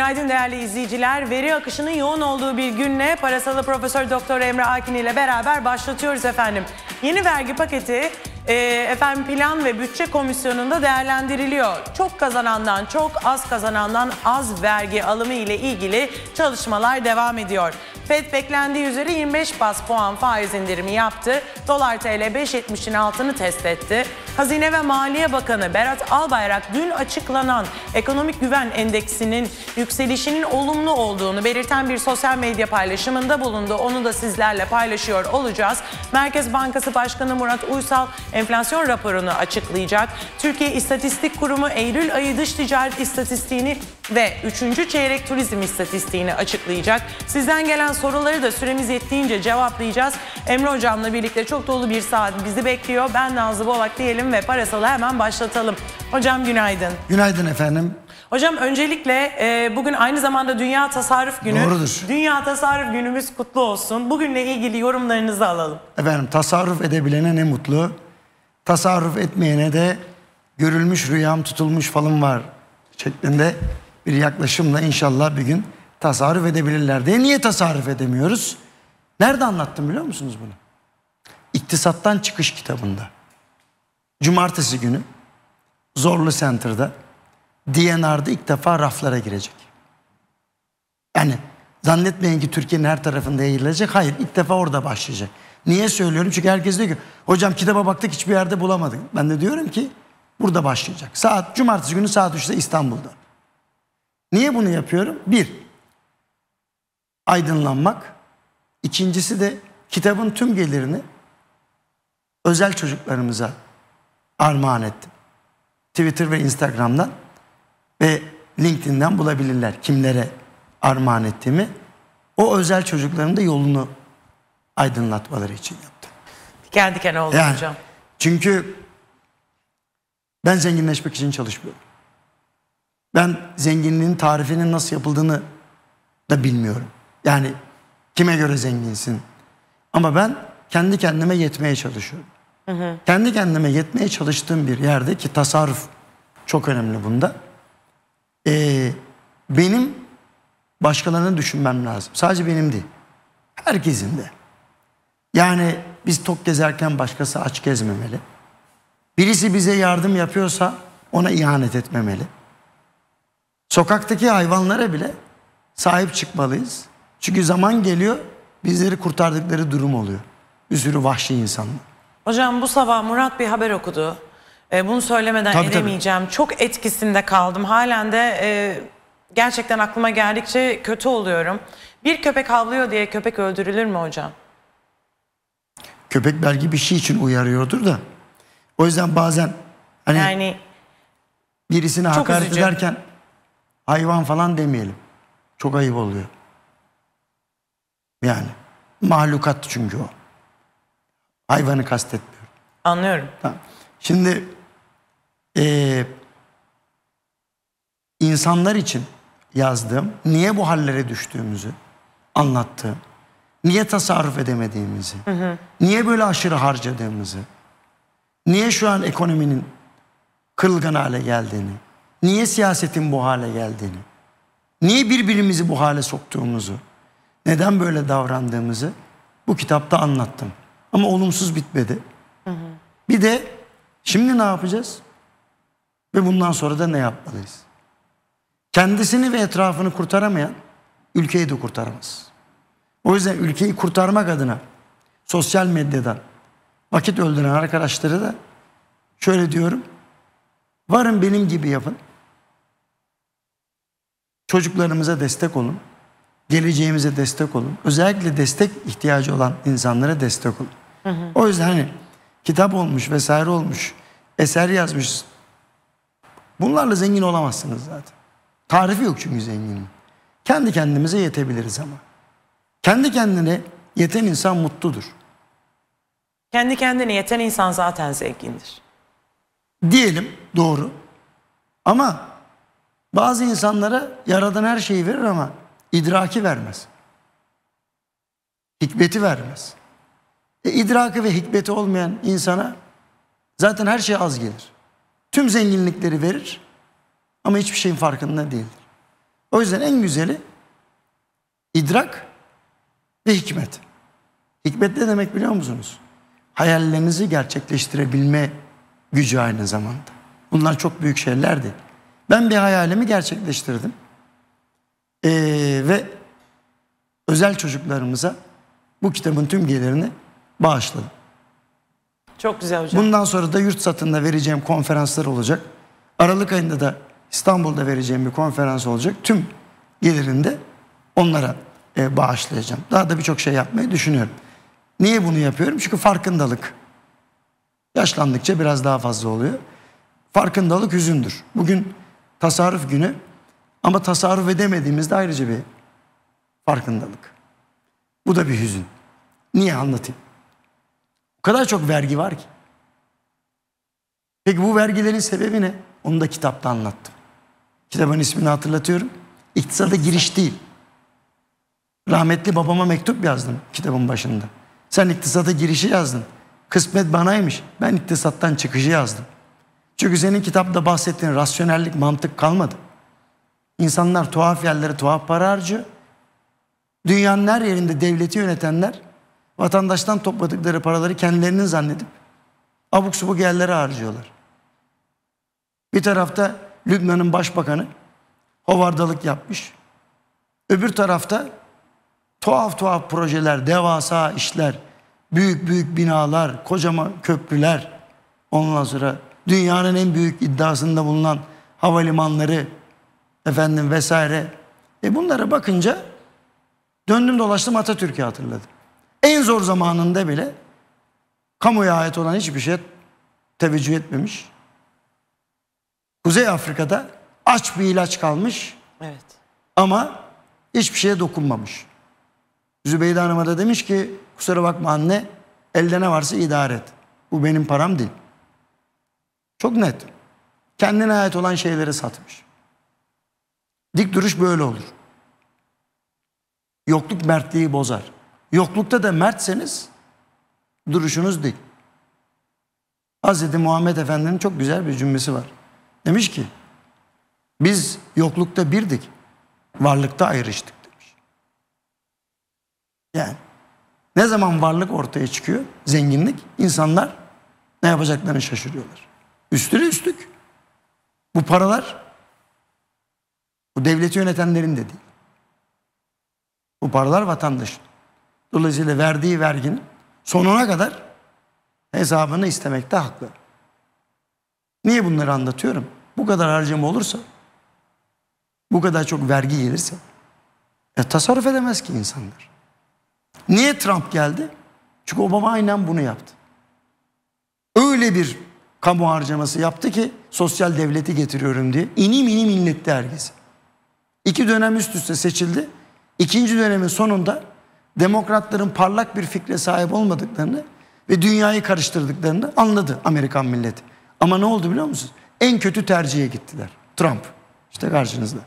Günaydın değerli izleyiciler. Veri akışının yoğun olduğu bir günle parasalı Profesör Doktor Emre Akin ile beraber başlatıyoruz efendim. Yeni vergi paketi e, efendim plan ve bütçe komisyonunda değerlendiriliyor. Çok kazanandan çok az kazanandan az vergi alımı ile ilgili çalışmalar devam ediyor. FED beklendiği üzere 25 bas puan faiz indirimi yaptı. Dolar TL 5.70'in altını test etti. Hazine ve Maliye Bakanı Berat Albayrak dün açıklanan ekonomik güven endeksinin yükselişinin olumlu olduğunu belirten bir sosyal medya paylaşımında bulundu. Onu da sizlerle paylaşıyor olacağız. Merkez Bankası Başkanı Murat Uysal enflasyon raporunu açıklayacak. Türkiye İstatistik Kurumu Eylül ayı dış ticaret istatistiğini ve 3. çeyrek turizm istatistiğini açıklayacak. Sizden gelen soruları da süremiz yettiğince cevaplayacağız. Emre Hocam'la birlikte çok dolu bir saat bizi bekliyor. Ben Nazlı Bolak diyelim ve parasalı hemen başlatalım. Hocam günaydın. Günaydın efendim. Hocam öncelikle e, bugün aynı zamanda Dünya Tasarruf Günü. Doğrudur. Dünya Tasarruf Günümüz kutlu olsun. Bugünle ilgili yorumlarınızı alalım. Efendim tasarruf edebilene ne mutlu. Tasarruf etmeyene de görülmüş rüyam tutulmuş falım var şeklinde bir yaklaşımla inşallah bir gün tasarruf edebilirler diye. Niye tasarruf edemiyoruz? Nerede anlattım biliyor musunuz bunu? İktisattan Çıkış kitabında. Cumartesi günü Zorlu Center'da DNR'da ilk defa raflara girecek. Yani zannetmeyin ki Türkiye'nin her tarafında yayılacak. Hayır ilk defa orada başlayacak. Niye söylüyorum? Çünkü herkes diyor ki hocam kitaba baktık hiçbir yerde bulamadık. Ben de diyorum ki burada başlayacak. Saat cumartesi günü saat 3'te İstanbul'da. Niye bunu yapıyorum? Bir, aydınlanmak. İkincisi de kitabın tüm gelirini özel çocuklarımıza armağan ettim. Twitter ve Instagram'dan ve LinkedIn'den bulabilirler kimlere armağan ettiğimi. O özel çocukların da yolunu aydınlatmaları için yaptım. Diken diken oldu Yani, hocam. çünkü ben zenginleşmek için çalışmıyorum. Ben zenginliğin tarifinin nasıl yapıldığını da bilmiyorum. Yani kime göre zenginsin? Ama ben kendi kendime yetmeye çalışıyorum. Kendi kendime yetmeye çalıştığım bir yerde ki tasarruf çok önemli bunda. Ee, benim başkalarını düşünmem lazım. Sadece benim değil. Herkesin de. Yani biz tok gezerken başkası aç gezmemeli. Birisi bize yardım yapıyorsa ona ihanet etmemeli. Sokaktaki hayvanlara bile sahip çıkmalıyız. Çünkü zaman geliyor bizleri kurtardıkları durum oluyor. Bir sürü vahşi insanlar. Hocam bu sabah Murat bir haber okudu. E, bunu söylemeden Tabii, tabii. edemeyeceğim. Çok etkisinde kaldım. Halen de e, gerçekten aklıma geldikçe kötü oluyorum. Bir köpek havlıyor diye köpek öldürülür mü hocam? Köpek belki bir şey için uyarıyordur da. O yüzden bazen hani Yani birisine hakaret üzücü. ederken hayvan falan demeyelim. Çok ayıp oluyor. Yani mahlukat çünkü o. Hayvanı kastetmiyorum. anlıyorum. Tamam. Şimdi eee, insanlar için yazdığım, niye bu hallere düştüğümüzü anlattığım, niye tasarruf edemediğimizi, niye böyle aşırı harcadığımızı, niye şu an ekonominin kırılgan hale geldiğini, niye siyasetin bu hale geldiğini, niye birbirimizi bu hale soktuğumuzu, neden böyle davrandığımızı bu kitapta anlattım. Ama olumsuz bitmedi. Bir de şimdi ne yapacağız? Ve bundan sonra da ne yapmalıyız? Kendisini ve etrafını kurtaramayan ülkeyi de kurtaramaz. O yüzden ülkeyi kurtarmak adına sosyal medyadan vakit öldüren arkadaşları da şöyle diyorum. Varın benim gibi yapın. Çocuklarımıza destek olun. Geleceğimize destek olun. Özellikle destek ihtiyacı olan insanlara destek olun. O yüzden hani kitap olmuş vesaire olmuş, eser yazmış. Bunlarla zengin olamazsınız zaten. Tarifi yok çünkü zenginin. Kendi kendimize yetebiliriz ama. Kendi kendine yeten insan mutludur. Kendi kendine yeten insan zaten zengindir. Diyelim doğru. Ama bazı insanlara yaradan her şeyi verir ama idraki vermez. Hikmeti vermez. E, idraki ve hikmeti olmayan insana zaten her şey az gelir. Tüm zenginlikleri verir ama hiçbir şeyin farkında değildir. O yüzden en güzeli idrak ve hikmet. Hikmet ne demek biliyor musunuz? Hayallerinizi gerçekleştirebilme gücü aynı zamanda. Bunlar çok büyük şeylerdi. Ben bir hayalimi gerçekleştirdim. Ee, ve özel çocuklarımıza bu kitabın tüm gelirini bağışladım. Çok güzel hocam. Bundan sonra da yurt satında vereceğim konferanslar olacak. Aralık ayında da İstanbul'da vereceğim bir konferans olacak. Tüm gelirini de onlara e, bağışlayacağım. Daha da birçok şey yapmayı düşünüyorum. Niye bunu yapıyorum? Çünkü farkındalık. Yaşlandıkça biraz daha fazla oluyor. Farkındalık hüzündür. Bugün tasarruf günü ama tasarruf edemediğimizde ayrıca bir farkındalık. Bu da bir hüzün. Niye anlatayım? O kadar çok vergi var ki. Peki bu vergilerin sebebi ne? Onu da kitapta anlattım. Kitabın ismini hatırlatıyorum. İktisada giriş değil. Rahmetli babama mektup yazdım kitabın başında. Sen iktisada girişi yazdın. Kısmet banaymış. Ben iktisattan çıkışı yazdım. Çünkü senin kitapta bahsettiğin rasyonellik, mantık kalmadı. İnsanlar tuhaf yerlere tuhaf para harcıyor. Dünyanın her yerinde devleti yönetenler vatandaştan topladıkları paraları kendilerinin zannedip abuk subuk yerlere harcıyorlar. Bir tarafta Lübnan'ın başbakanı hovardalık yapmış. Öbür tarafta tuhaf tuhaf projeler, devasa işler, büyük büyük binalar, kocaman köprüler, ondan sonra dünyanın en büyük iddiasında bulunan havalimanları efendim vesaire. E bunlara bakınca döndüm dolaştım Atatürk'ü hatırladım. En zor zamanında bile kamuya ait olan hiçbir şey teveccüh etmemiş. Kuzey Afrika'da aç bir ilaç kalmış Evet. ama hiçbir şeye dokunmamış. Zübeyde Hanım'a da demiş ki kusura bakma anne elde ne varsa idare et. Bu benim param değil. Çok net. Kendine ait olan şeyleri satmış. Dik duruş böyle olur. Yokluk mertliği bozar. Yoklukta da mertseniz duruşunuz dik. Hz. Muhammed Efendi'nin çok güzel bir cümlesi var. Demiş ki biz yoklukta birdik, varlıkta ayrıştık. Yani ne zaman varlık ortaya çıkıyor, zenginlik, insanlar ne yapacaklarını şaşırıyorlar. Üstüne üstlük bu paralar bu devleti yönetenlerin de değil. Bu paralar vatandaşın. Dolayısıyla verdiği verginin sonuna kadar hesabını istemekte haklı. Niye bunları anlatıyorum? Bu kadar harcama olursa, bu kadar çok vergi gelirse, e, tasarruf edemez ki insanlar. Niye Trump geldi? Çünkü Obama aynen bunu yaptı. Öyle bir kamu harcaması yaptı ki sosyal devleti getiriyorum diye inim inim inletti herkesi. İki dönem üst üste seçildi. İkinci dönemin sonunda demokratların parlak bir fikre sahip olmadıklarını ve dünyayı karıştırdıklarını anladı Amerikan milleti. Ama ne oldu biliyor musunuz? En kötü tercihe gittiler. Trump. İşte karşınızda.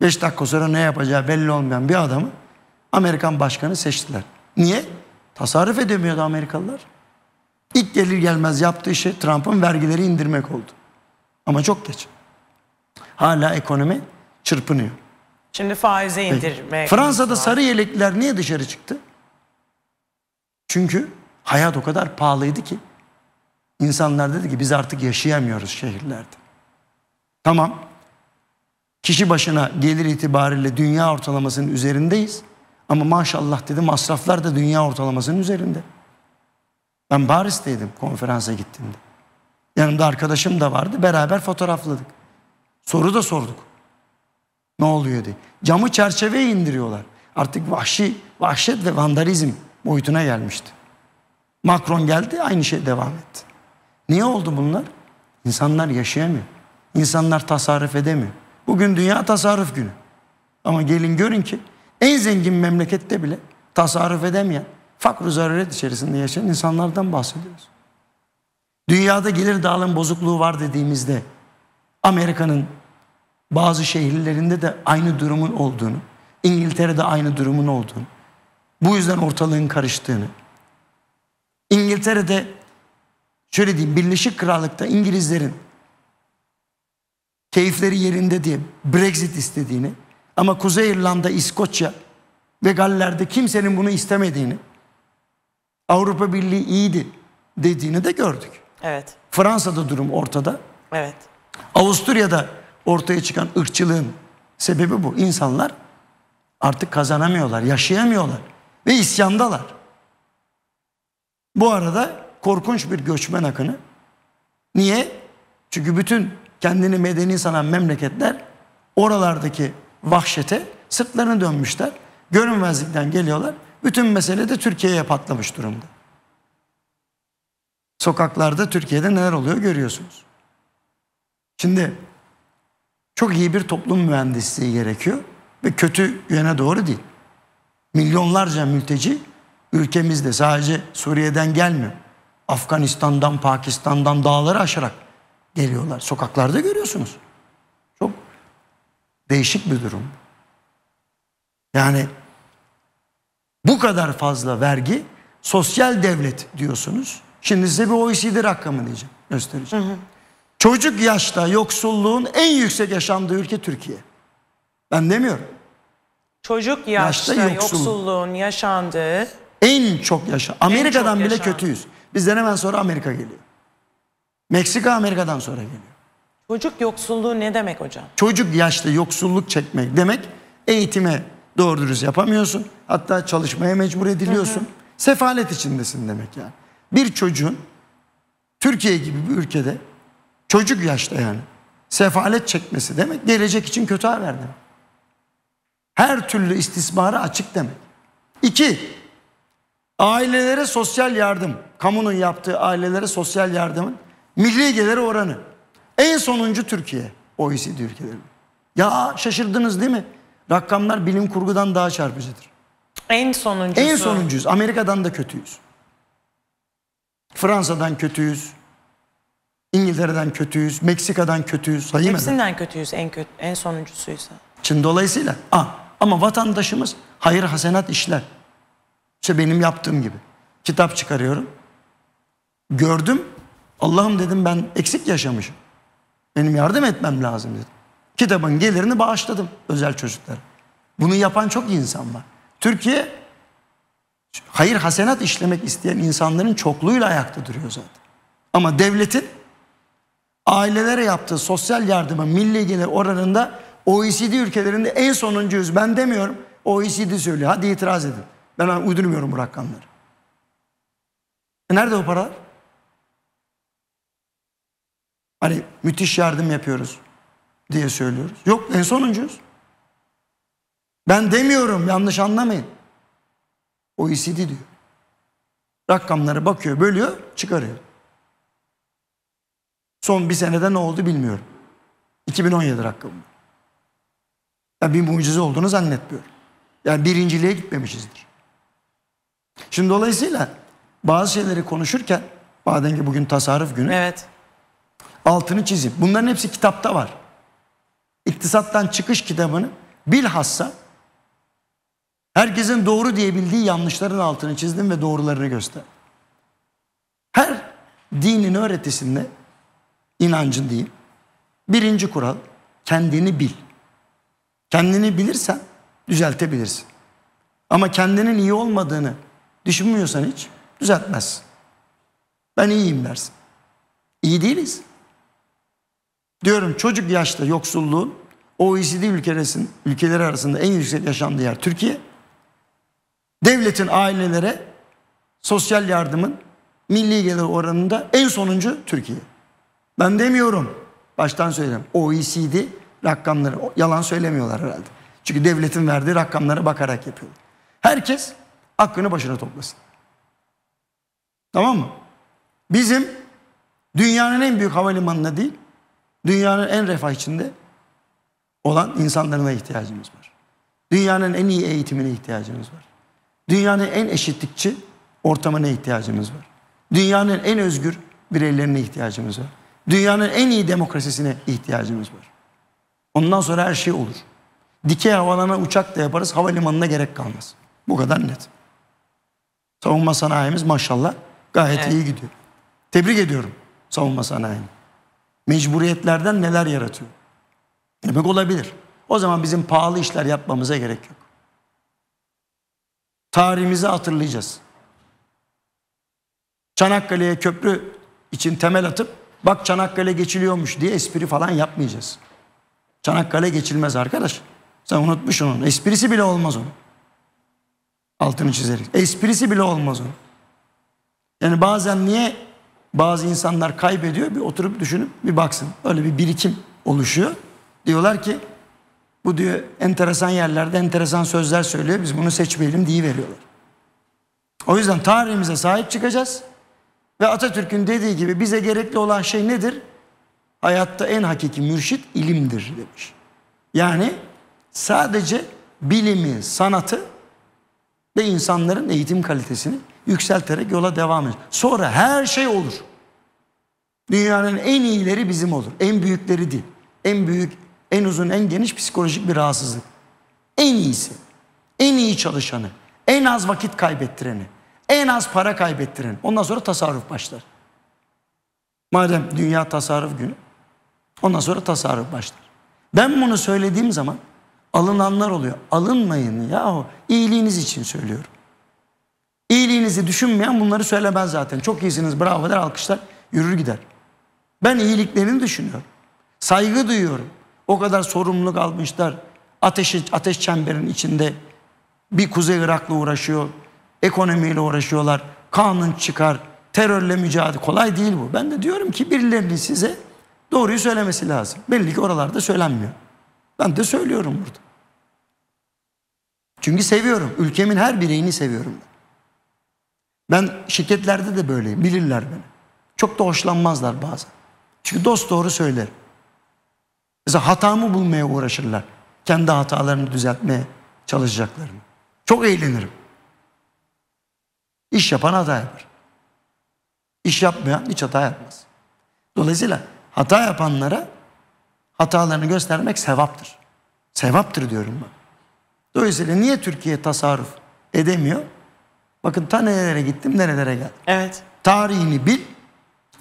Beş dakika sonra ne yapacağı belli olmayan bir adamı Amerikan başkanı seçtiler. Niye? Tasarruf edemiyordu Amerikalılar. İlk gelir gelmez yaptığı şey Trump'ın vergileri indirmek oldu. Ama çok geç. Hala ekonomi çırpınıyor. Şimdi faize indirme. Fransa'da sarı yelekliler niye dışarı çıktı? Çünkü hayat o kadar pahalıydı ki insanlar dedi ki biz artık yaşayamıyoruz şehirlerde. Tamam. Kişi başına gelir itibariyle dünya ortalamasının üzerindeyiz. Ama maşallah dedi masraflar da dünya ortalamasının üzerinde. Ben Paris'teydim konferansa gittiğimde. Yanımda arkadaşım da vardı. Beraber fotoğrafladık. Soru da sorduk. Ne oluyor diye. Camı çerçeveye indiriyorlar. Artık vahşi, vahşet ve vandalizm boyutuna gelmişti. Macron geldi aynı şey devam etti. Niye oldu bunlar? İnsanlar yaşayamıyor. İnsanlar tasarruf edemiyor. Bugün dünya tasarruf günü. Ama gelin görün ki en zengin memlekette bile tasarruf edemeyen, fakr zaruret içerisinde yaşayan insanlardan bahsediyoruz. Dünyada gelir dağılım bozukluğu var dediğimizde Amerika'nın bazı şehirlerinde de aynı durumun olduğunu, İngiltere'de aynı durumun olduğunu, bu yüzden ortalığın karıştığını, İngiltere'de şöyle diyeyim Birleşik Krallık'ta İngilizlerin keyifleri yerinde diye Brexit istediğini ama Kuzey İrlanda, İskoçya ve Galler'de kimsenin bunu istemediğini Avrupa Birliği iyiydi dediğini de gördük. Evet. Fransa'da durum ortada. Evet. Avusturya'da ortaya çıkan ırkçılığın sebebi bu. İnsanlar artık kazanamıyorlar, yaşayamıyorlar ve isyandalar. Bu arada korkunç bir göçmen akını. Niye? Çünkü bütün kendini medeni sanan memleketler oralardaki vahşete sırtlarını dönmüşler. Görünmezlikten geliyorlar. Bütün mesele de Türkiye'ye patlamış durumda. Sokaklarda Türkiye'de neler oluyor görüyorsunuz. Şimdi çok iyi bir toplum mühendisliği gerekiyor ve kötü yöne doğru değil. Milyonlarca mülteci ülkemizde sadece Suriye'den gelmiyor. Afganistan'dan, Pakistan'dan dağları aşarak geliyorlar. Sokaklarda görüyorsunuz. Değişik bir durum. Yani bu kadar fazla vergi sosyal devlet diyorsunuz. Şimdi size bir OECD rakamı diyeceğim, göstereceğim. Hı hı. Çocuk yaşta yoksulluğun en yüksek yaşandığı ülke Türkiye. Ben demiyorum. Çocuk yaşta, yaşta yoksulluk. yoksulluğun yaşandığı en çok yaşa. Amerika'dan çok bile yaşan. kötüyüz. Bizden hemen sonra Amerika geliyor. Meksika Amerika'dan sonra geliyor. Çocuk yoksulluğu ne demek hocam? Çocuk yaşta yoksulluk çekmek demek eğitime doğru dürüst yapamıyorsun. Hatta çalışmaya mecbur ediliyorsun. Hı hı. Sefalet içindesin demek yani. Bir çocuğun Türkiye gibi bir ülkede çocuk yaşta yani sefalet çekmesi demek gelecek için kötü haber demek. Her türlü istismara açık demek. İki, ailelere sosyal yardım, kamunun yaptığı ailelere sosyal yardımın milli geliri oranı. En sonuncu Türkiye OECD ülkeleri. Ya şaşırdınız değil mi? Rakamlar bilim kurgudan daha çarpıcıdır. En sonuncusu. En sonuncuyuz. Amerika'dan da kötüyüz. Fransa'dan kötüyüz. İngiltere'den kötüyüz. Meksika'dan kötüyüz. Sayayım Hepsinden kötüyüz en kötü, en sonuncusuysa. Şimdi dolayısıyla ah, ama vatandaşımız hayır hasenat işler. İşte benim yaptığım gibi. Kitap çıkarıyorum. Gördüm. Allah'ım dedim ben eksik yaşamışım. Benim yardım etmem lazım dedim. Kitabın gelirini bağışladım özel çocuklara. Bunu yapan çok insan var. Türkiye hayır hasenat işlemek isteyen insanların çokluğuyla ayakta duruyor zaten. Ama devletin ailelere yaptığı sosyal yardımın milli gelir oranında OECD ülkelerinde en sonuncuyuz. Ben demiyorum. OECD söylüyor. Hadi itiraz edin. Ben uydurmuyorum bu rakamları. E nerede o paralar? Hani müthiş yardım yapıyoruz diye söylüyoruz. Yok en sonuncuyuz. Ben demiyorum yanlış anlamayın. OECD diyor. Rakamları bakıyor, bölüyor, çıkarıyor. Son bir senede ne oldu bilmiyorum. 2017 rakamı. Yani bir mucize olduğunu zannetmiyorum. Yani birinciliğe gitmemişizdir. Şimdi dolayısıyla bazı şeyleri konuşurken Badenge bugün tasarruf günü. Evet. Altını çizip bunların hepsi kitapta var. İktisattan çıkış kitabını bilhassa herkesin doğru diyebildiği yanlışların altını çizdim ve doğrularını göster. Her dinin öğretisinde inancın değil. Birinci kural kendini bil. Kendini bilirsen düzeltebilirsin. Ama kendinin iyi olmadığını düşünmüyorsan hiç düzeltmezsin. Ben iyiyim dersin. İyi değiliz. Diyorum çocuk yaşta yoksulluğun OECD ülkelerin, ülkeleri arasında en yüksek yaşandığı yer Türkiye. Devletin ailelere sosyal yardımın milli gelir oranında en sonuncu Türkiye. Ben demiyorum. Baştan söyleyeyim. OECD rakamları yalan söylemiyorlar herhalde. Çünkü devletin verdiği rakamlara bakarak yapıyor. Herkes aklını başına toplasın. Tamam mı? Bizim dünyanın en büyük havalimanına değil, dünyanın en refah içinde olan insanlarına ihtiyacımız var. Dünyanın en iyi eğitimine ihtiyacımız var. Dünyanın en eşitlikçi ortamına ihtiyacımız var. Dünyanın en özgür bireylerine ihtiyacımız var. Dünyanın en iyi demokrasisine ihtiyacımız var. Ondan sonra her şey olur. Dikey havalana uçak da yaparız, havalimanına gerek kalmaz. Bu kadar net. Savunma sanayimiz maşallah gayet evet. iyi gidiyor. Tebrik ediyorum savunma sanayini. Mecburiyetlerden neler yaratıyor. Demek olabilir. O zaman bizim pahalı işler yapmamıza gerek yok. Tarihimizi hatırlayacağız. Çanakkale'ye köprü için temel atıp bak Çanakkale geçiliyormuş diye espri falan yapmayacağız. Çanakkale geçilmez arkadaş. Sen unutmuşsun onu. Esprisi bile olmaz onun. Altını çizeriz. Esprisi bile olmaz onun. Yani bazen niye bazı insanlar kaybediyor bir oturup düşünüp bir baksın. Öyle bir birikim oluşuyor. Diyorlar ki bu diyor enteresan yerlerde enteresan sözler söylüyor. Biz bunu seçmeyelim diye veriyorlar. O yüzden tarihimize sahip çıkacağız. Ve Atatürk'ün dediği gibi bize gerekli olan şey nedir? Hayatta en hakiki mürşit ilimdir demiş. Yani sadece bilimi, sanatı ve insanların eğitim kalitesini yükselterek yola devam edecek. Sonra her şey olur. Dünyanın en iyileri bizim olur. En büyükleri değil. En büyük, en uzun, en geniş psikolojik bir rahatsızlık. En iyisi, en iyi çalışanı, en az vakit kaybettireni, en az para kaybettireni. Ondan sonra tasarruf başlar. Madem dünya tasarruf günü, ondan sonra tasarruf başlar. Ben bunu söylediğim zaman alınanlar oluyor. Alınmayın yahu iyiliğiniz için söylüyorum. İyiliğinizi düşünmeyen bunları söylemez zaten. Çok iyisiniz bravo der alkışlar yürür gider. Ben iyiliklerini düşünüyorum. Saygı duyuyorum. O kadar sorumluluk almışlar. Ateşi, ateş çemberin içinde bir Kuzey Irak'la uğraşıyor. Ekonomiyle uğraşıyorlar. Kanun çıkar. Terörle mücadele. Kolay değil bu. Ben de diyorum ki birilerinin size doğruyu söylemesi lazım. Belli ki oralarda söylenmiyor. Ben de söylüyorum burada. Çünkü seviyorum. Ülkemin her bireyini seviyorum ben. Ben şirketlerde de böyleyim. Bilirler beni. Çok da hoşlanmazlar bazen. Çünkü dost doğru söyler. Mesela hatamı bulmaya uğraşırlar. Kendi hatalarını düzeltmeye çalışacaklarını. Çok eğlenirim. İş yapan hata yapar. İş yapmayan hiç hata yapmaz. Dolayısıyla hata yapanlara hatalarını göstermek sevaptır. Sevaptır diyorum ben. Dolayısıyla niye Türkiye tasarruf edemiyor? Bakın ta nerelere gittim, nerelere geldim. Evet. Tarihini bil,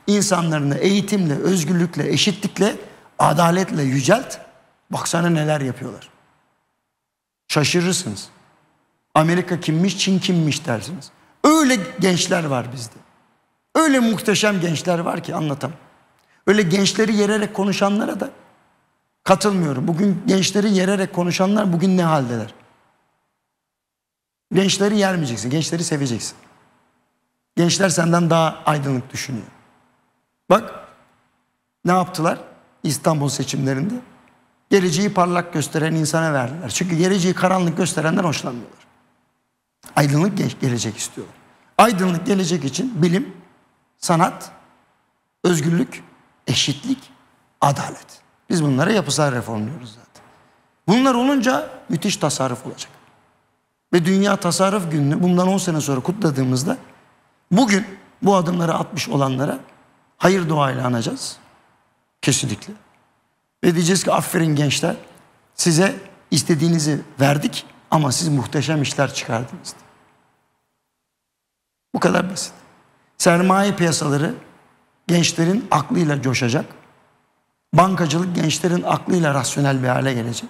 insanlarını eğitimle, özgürlükle, eşitlikle, adaletle yücelt. Baksana neler yapıyorlar. Şaşırırsınız. Amerika kimmiş, Çin kimmiş dersiniz. Öyle gençler var bizde. Öyle muhteşem gençler var ki anlatamam. Öyle gençleri yererek konuşanlara da katılmıyorum. Bugün gençleri yererek konuşanlar bugün ne haldeler? Gençleri yermeyeceksin, gençleri seveceksin. Gençler senden daha aydınlık düşünüyor. Bak ne yaptılar İstanbul seçimlerinde? Geleceği parlak gösteren insana verdiler. Çünkü geleceği karanlık gösterenden hoşlanmıyorlar. Aydınlık gelecek istiyorlar. Aydınlık gelecek için bilim, sanat, özgürlük, eşitlik, adalet. Biz bunlara yapısal reformluyoruz zaten. Bunlar olunca müthiş tasarruf olacak. Ve Dünya Tasarruf Günü'nü bundan 10 sene sonra kutladığımızda bugün bu adımları atmış olanlara hayır duayla anacağız. Kesinlikle. Ve diyeceğiz ki aferin gençler size istediğinizi verdik ama siz muhteşem işler çıkardınız. Bu kadar basit. Sermaye piyasaları gençlerin aklıyla coşacak. Bankacılık gençlerin aklıyla rasyonel bir hale gelecek.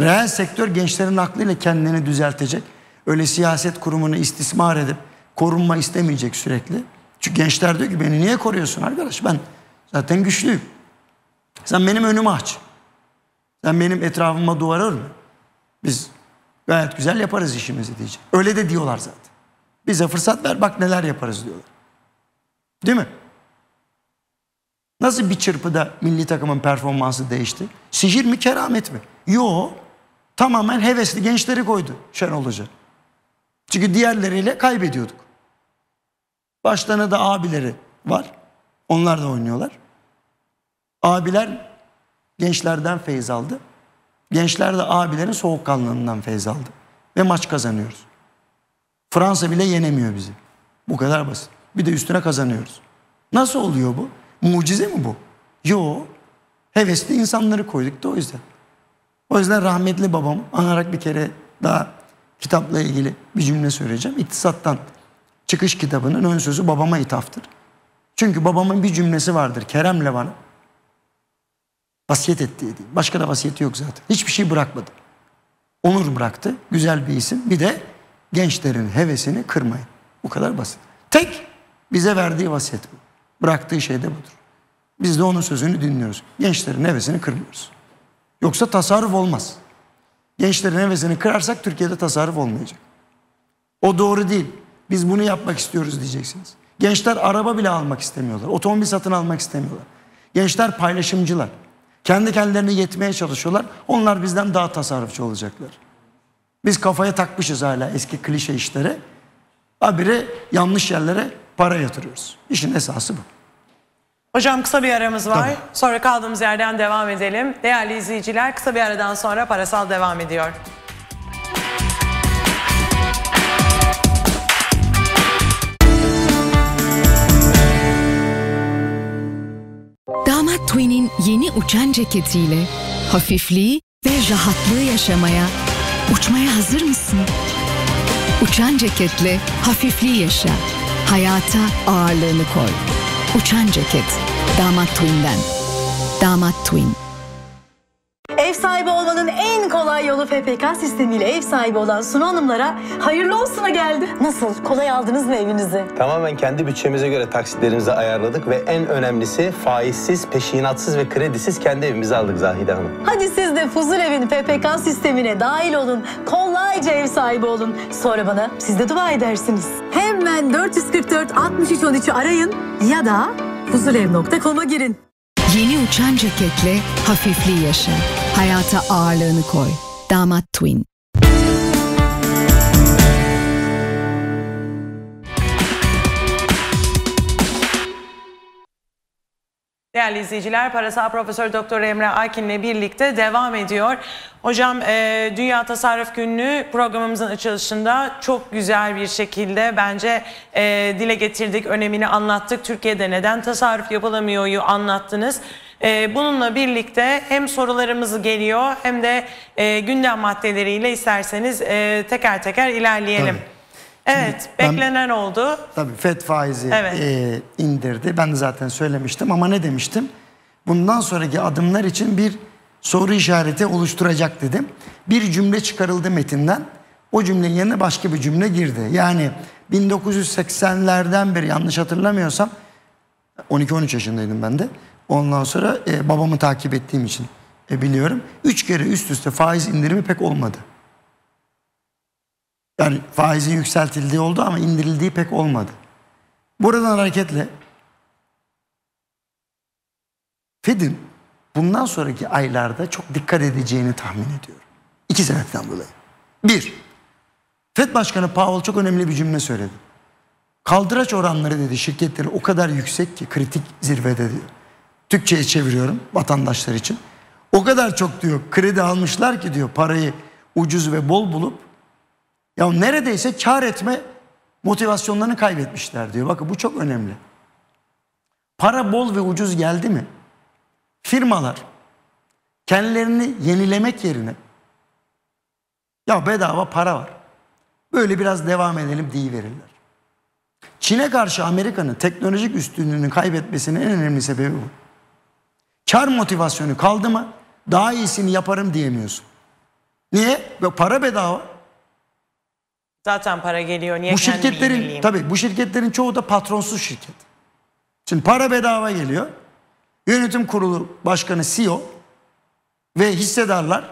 Reel sektör gençlerin aklıyla kendini düzeltecek. Öyle siyaset kurumunu istismar edip korunma istemeyecek sürekli. Çünkü gençler diyor ki beni niye koruyorsun arkadaş? Ben zaten güçlüyüm. Sen benim önümü aç. Sen benim etrafıma duvar örme. Biz gayet güzel yaparız işimizi diyecek. Öyle de diyorlar zaten. Bize fırsat ver bak neler yaparız diyorlar. Değil mi? Nasıl bir çırpıda milli takımın performansı değişti? Sihir mi keramet mi? Yo. Tamamen hevesli gençleri koydu Şenol Hoca. Çünkü diğerleriyle kaybediyorduk. Başlarına da abileri var. Onlar da oynuyorlar. Abiler gençlerden feyz aldı. Gençler de abilerin soğukkanlılığından feyz aldı. Ve maç kazanıyoruz. Fransa bile yenemiyor bizi. Bu kadar basit. Bir de üstüne kazanıyoruz. Nasıl oluyor bu? Mucize mi bu? Yo. Hevesli insanları koyduk da o yüzden. O yüzden rahmetli babam anarak bir kere daha kitapla ilgili bir cümle söyleyeceğim. İktisattan çıkış kitabının ön sözü babama ithaftır. Çünkü babamın bir cümlesi vardır Kerem'le bana. Vasiyet etti değil. Başka da vasiyeti yok zaten. Hiçbir şey bırakmadı. Onur bıraktı. Güzel bir isim. Bir de gençlerin hevesini kırmayın. Bu kadar basit. Tek bize verdiği vasiyet bu. Bıraktığı şey de budur. Biz de onun sözünü dinliyoruz. Gençlerin hevesini kırmıyoruz. Yoksa tasarruf olmaz. Gençlerin hevesini kırarsak Türkiye'de tasarruf olmayacak. O doğru değil. Biz bunu yapmak istiyoruz diyeceksiniz. Gençler araba bile almak istemiyorlar. Otomobil satın almak istemiyorlar. Gençler paylaşımcılar. Kendi kendilerine yetmeye çalışıyorlar. Onlar bizden daha tasarrufçu olacaklar. Biz kafaya takmışız hala eski klişe işlere. Habire yanlış yerlere para yatırıyoruz. İşin esası bu. Hocam kısa bir aramız var. Tabii. Sonra kaldığımız yerden devam edelim. Değerli izleyiciler kısa bir aradan sonra parasal devam ediyor. Damat Twin'in yeni uçan ceketiyle hafifliği ve rahatlığı yaşamaya, uçmaya hazır mısın? Uçan ceketle hafifliği yaşa, hayata ağırlığını koy. Uçan ceket, Damat Twin'den. Damat Twin. Ev sahibi olmanın en kolay yolu FPK sistemiyle ev sahibi olan Sunu Hanımlara hayırlı olsuna geldi. Nasıl? Kolay aldınız mı evinizi? Tamamen kendi bütçemize göre taksitlerimizi ayarladık ve en önemlisi faizsiz, peşinatsız ve kredisiz kendi evimizi aldık Zahide Hanım. Hadi siz de Fuzulev'in FPK sistemine dahil olun. Kolayca ev sahibi olun. Sonra bana siz de dua edersiniz. Hemen 444 63 13'ü arayın ya da fuzulev.com'a girin. Yeni uçan ceketle hafifliği yaşa, hayata ağırlığını koy. Damat Twin. Değerli izleyiciler, Parasal Profesör Doktor Emre Akin'le birlikte devam ediyor. Hocam e, Dünya Tasarruf Günlüğü programımızın açılışında çok güzel bir şekilde bence e, dile getirdik, önemini anlattık. Türkiye'de neden tasarruf yapılamıyor'yu anlattınız. E, bununla birlikte hem sorularımız geliyor hem de e, gündem maddeleriyle isterseniz e, teker teker ilerleyelim. Tabii. Evet, ben- beklenen oldu. Tabii FED faizi Evet. e, indirdi. Ben de zaten söylemiştim ama ne demiştim? Bundan sonraki adımlar için bir soru işareti oluşturacak dedim. Bir cümle çıkarıldı metinden. O cümlenin yerine başka bir cümle girdi. Yani 1980'lerden beri yanlış hatırlamıyorsam 12-13 yaşındaydım ben de. Ondan sonra e, babamı takip ettiğim için e, biliyorum. Üç kere üst üste faiz indirimi pek olmadı. Yani faizin yükseltildiği oldu ama indirildiği pek olmadı. Buradan hareketle Fed'in bundan sonraki aylarda çok dikkat edeceğini tahmin ediyorum. İki sebepten dolayı. Bir, Fed Başkanı Powell çok önemli bir cümle söyledi. Kaldıraç oranları dedi şirketleri o kadar yüksek ki kritik zirvede diyor. Türkçe'ye çeviriyorum vatandaşlar için. O kadar çok diyor kredi almışlar ki diyor parayı ucuz ve bol bulup ya neredeyse kar etme motivasyonlarını kaybetmişler diyor. Bakın bu çok önemli. Para bol ve ucuz geldi mi? Firmalar kendilerini yenilemek yerine ya bedava para var. Böyle biraz devam edelim verirler. Çin'e karşı Amerika'nın teknolojik üstünlüğünü kaybetmesinin en önemli sebebi bu. Kar motivasyonu kaldı mı daha iyisini yaparım diyemiyorsun. Niye? Para bedava. Zaten para geliyor. Niye Bu şirketlerin tabii bu şirketlerin çoğu da patronsuz şirket. Şimdi para bedava geliyor. Yönetim kurulu başkanı CEO ve hissedarlar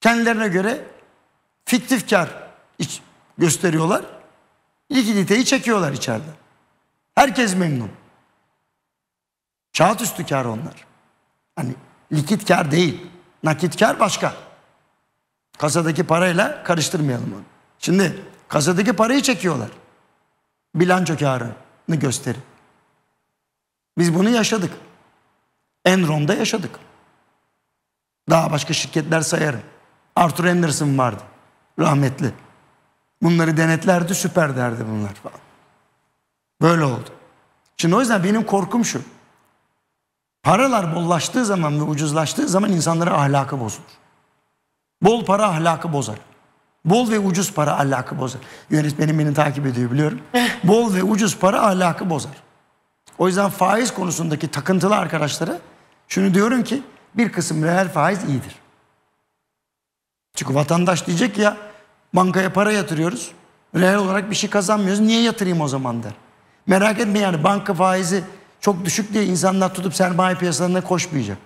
kendilerine göre fiktif kar gösteriyorlar. Likiditeyi çekiyorlar içeride. Herkes memnun. Kağıt üstü kar onlar. Hani likit kar değil. Nakit kar başka. Kasadaki parayla karıştırmayalım onu. Şimdi kasadaki parayı çekiyorlar. Bilanço karını gösterin. Biz bunu yaşadık. Enron'da yaşadık. Daha başka şirketler sayarım. Arthur Anderson vardı. Rahmetli. Bunları denetlerdi süper derdi bunlar falan. Böyle oldu. Şimdi o yüzden benim korkum şu. Paralar bollaştığı zaman ve ucuzlaştığı zaman insanların ahlakı bozulur. Bol para ahlakı bozar. Bol ve ucuz para ahlakı bozar. Yönetmenim beni takip ediyor biliyorum. Bol ve ucuz para ahlakı bozar. O yüzden faiz konusundaki takıntılı arkadaşlara Şunu diyorum ki bir kısım reel faiz iyidir. Çünkü vatandaş diyecek ya bankaya para yatırıyoruz. Reel olarak bir şey kazanmıyoruz. Niye yatırayım o zaman der. Merak etme yani banka faizi çok düşük diye insanlar tutup sermaye piyasalarına koşmayacak.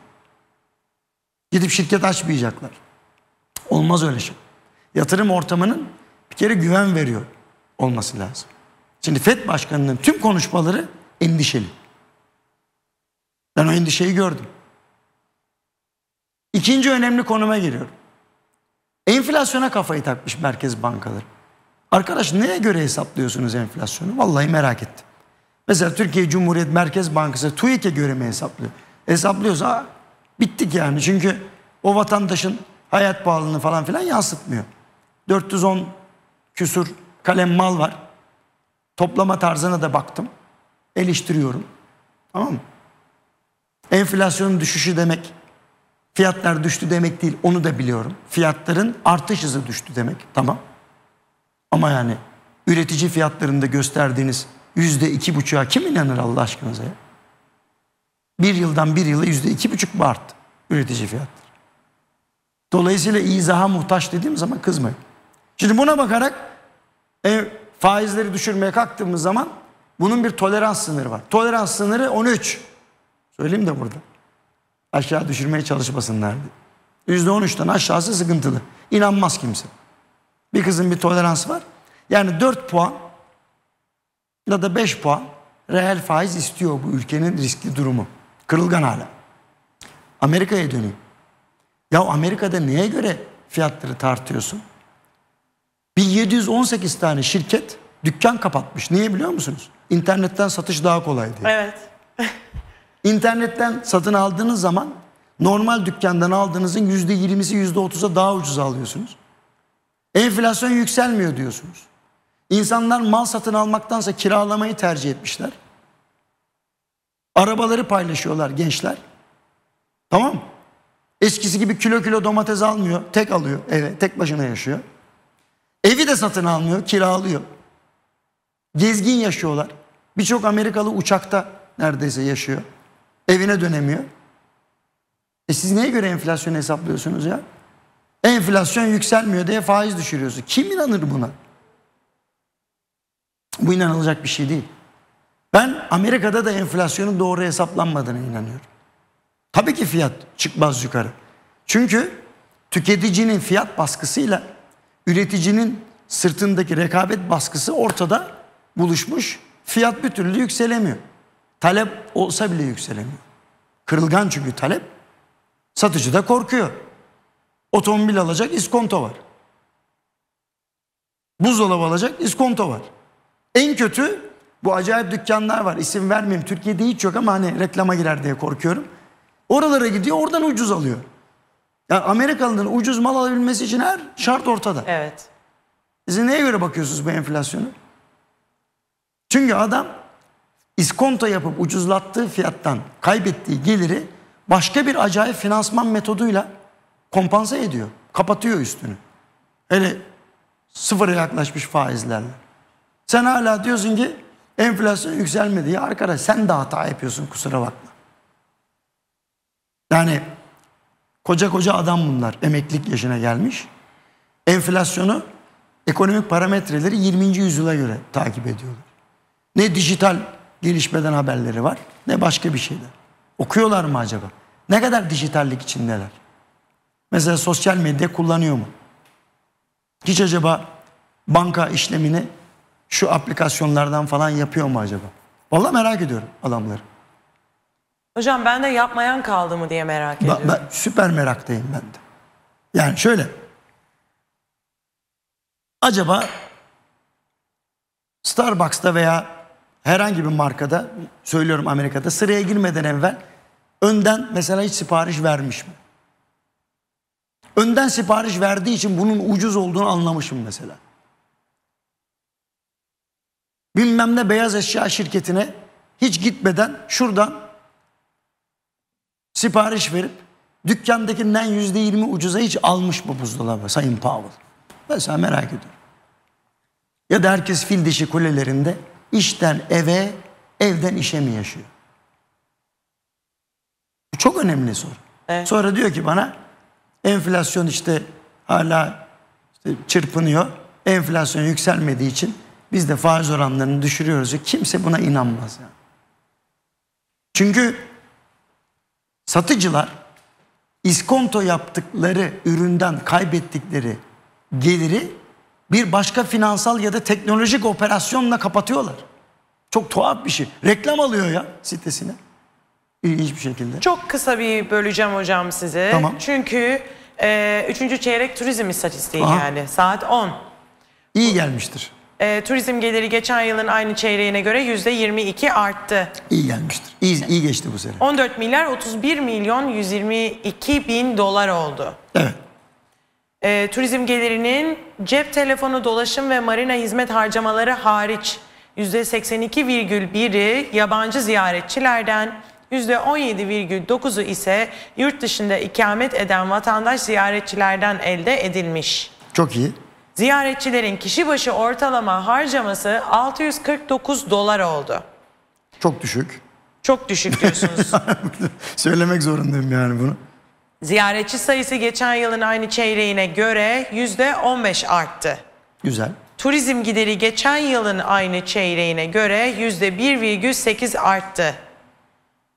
Gidip şirket açmayacaklar. Olmaz öyle şey. Yatırım ortamının bir kere güven veriyor olması lazım. Şimdi FED Başkanı'nın tüm konuşmaları endişeli. Ben o endişeyi gördüm. İkinci önemli konuma giriyorum. Enflasyona kafayı takmış merkez bankaları. Arkadaş neye göre hesaplıyorsunuz enflasyonu? Vallahi merak ettim. Mesela Türkiye Cumhuriyet Merkez Bankası TÜİK'e göre mi hesaplıyor? Hesaplıyorsa bittik yani. Çünkü o vatandaşın hayat pahalılığını falan filan yansıtmıyor. 410 küsur kalem mal var. Toplama tarzına da baktım. Eleştiriyorum. Tamam mı? Enflasyonun düşüşü demek fiyatlar düştü demek değil. Onu da biliyorum. Fiyatların artış hızı düştü demek. Tamam. Ama yani üretici fiyatlarında gösterdiğiniz yüzde iki buçuğa kim inanır Allah aşkınıza ya? Bir yıldan bir yıla yüzde iki buçuk mu arttı üretici fiyatları? Dolayısıyla izaha muhtaç dediğim zaman kızmayın. Şimdi buna bakarak e, faizleri düşürmeye kalktığımız zaman bunun bir tolerans sınırı var. Tolerans sınırı 13. Söyleyeyim de burada. Aşağı düşürmeye çalışmasınlar diye. %13'ten aşağısı sıkıntılı. İnanmaz kimse. Bir kızın bir tolerans var. Yani 4 puan ya da 5 puan reel faiz istiyor bu ülkenin riskli durumu. Kırılgan hala. Amerika'ya döneyim. Ya Amerika'da neye göre fiyatları tartıyorsun? 1718 tane şirket dükkan kapatmış. Niye biliyor musunuz? İnternetten satış daha kolay diye. Evet. İnternetten satın aldığınız zaman normal dükkandan aldığınızın yüzde yirmisi yüzde otuza daha ucuz alıyorsunuz. Enflasyon yükselmiyor diyorsunuz. İnsanlar mal satın almaktansa kiralamayı tercih etmişler. Arabaları paylaşıyorlar gençler. Tamam mı? Eskisi gibi kilo kilo domates almıyor. Tek alıyor eve. Tek başına yaşıyor. Evi de satın almıyor. Kiralıyor. Gezgin yaşıyorlar. Birçok Amerikalı uçakta neredeyse yaşıyor. Evine dönemiyor. E siz neye göre enflasyonu hesaplıyorsunuz ya? Enflasyon yükselmiyor diye faiz düşürüyorsun. Kim inanır buna? Bu inanılacak bir şey değil. Ben Amerika'da da enflasyonun doğru hesaplanmadığına inanıyorum. Tabii ki fiyat çıkmaz yukarı. Çünkü tüketicinin fiyat baskısıyla üreticinin sırtındaki rekabet baskısı ortada buluşmuş. Fiyat bir türlü yükselemiyor. Talep olsa bile yükselemiyor. Kırılgan çünkü talep. Satıcı da korkuyor. Otomobil alacak iskonto var. Buzdolabı alacak iskonto var. En kötü bu acayip dükkanlar var. İsim vermeyeyim. Türkiye'de hiç yok ama hani reklama girer diye korkuyorum. Oralara gidiyor oradan ucuz alıyor. Yani Amerikalıların ucuz mal alabilmesi için her şart ortada. Evet. Siz neye göre bakıyorsunuz bu enflasyonu? Çünkü adam iskonto yapıp ucuzlattığı fiyattan kaybettiği geliri başka bir acayip finansman metoduyla kompanse ediyor. Kapatıyor üstünü. Hele sıfıra yaklaşmış faizlerle. Sen hala diyorsun ki enflasyon yükselmedi. Ya arkadaş sen de hata yapıyorsun kusura bakma. Yani koca koca adam bunlar. Emeklilik yaşına gelmiş. Enflasyonu ekonomik parametreleri 20. yüzyıla göre takip ediyorlar. Ne dijital gelişmeden haberleri var ne başka bir şeyler. Okuyorlar mı acaba? Ne kadar dijitallik içindeler? Mesela sosyal medya kullanıyor mu? Hiç acaba banka işlemini şu aplikasyonlardan falan yapıyor mu acaba? Vallahi merak ediyorum adamları. Hocam ben de yapmayan kaldı mı diye merak Ben, ediyorum. ben süper meraktayım ben de. Yani şöyle. Acaba Starbucks'ta veya herhangi bir markada söylüyorum Amerika'da sıraya girmeden evvel önden mesela hiç sipariş vermiş mi? Önden sipariş verdiği için bunun ucuz olduğunu anlamışım mesela. Bilmem ne beyaz eşya şirketine hiç gitmeden şuradan sipariş verip dükkandakinden yüzde yirmi ucuza hiç almış mı buzdolabı Sayın Powell? Mesela merak ediyorum. Ya da herkes fil dişi kulelerinde işten eve, evden işe mi yaşıyor? Bu çok önemli soru. Evet. Sonra diyor ki bana enflasyon işte hala işte çırpınıyor. Enflasyon yükselmediği için biz de faiz oranlarını düşürüyoruz. Kimse buna inanmaz. Yani. Çünkü satıcılar iskonto yaptıkları üründen kaybettikleri geliri bir başka finansal ya da teknolojik operasyonla kapatıyorlar. Çok tuhaf bir şey. Reklam alıyor ya sitesine. İlginç bir şekilde. Çok kısa bir böleceğim hocam size. Tamam. Çünkü e, üçüncü çeyrek turizm istatistiği Aha. geldi. Saat 10. İyi gelmiştir. E, turizm geliri geçen yılın aynı çeyreğine göre yüzde 22 arttı. İyi gelmiştir. İyi, iyi geçti bu sene. 14 milyar 31 milyon 122 bin dolar oldu. Evet. E, turizm gelirinin cep telefonu dolaşım ve marina hizmet harcamaları hariç %82,1'i yabancı ziyaretçilerden, %17,9'u ise yurt dışında ikamet eden vatandaş ziyaretçilerden elde edilmiş. Çok iyi. Ziyaretçilerin kişi başı ortalama harcaması 649 dolar oldu. Çok düşük. Çok düşük diyorsunuz. Söylemek zorundayım yani bunu. Ziyaretçi sayısı geçen yılın aynı çeyreğine göre %15 arttı. Güzel. Turizm gideri geçen yılın aynı çeyreğine göre %1,8 arttı.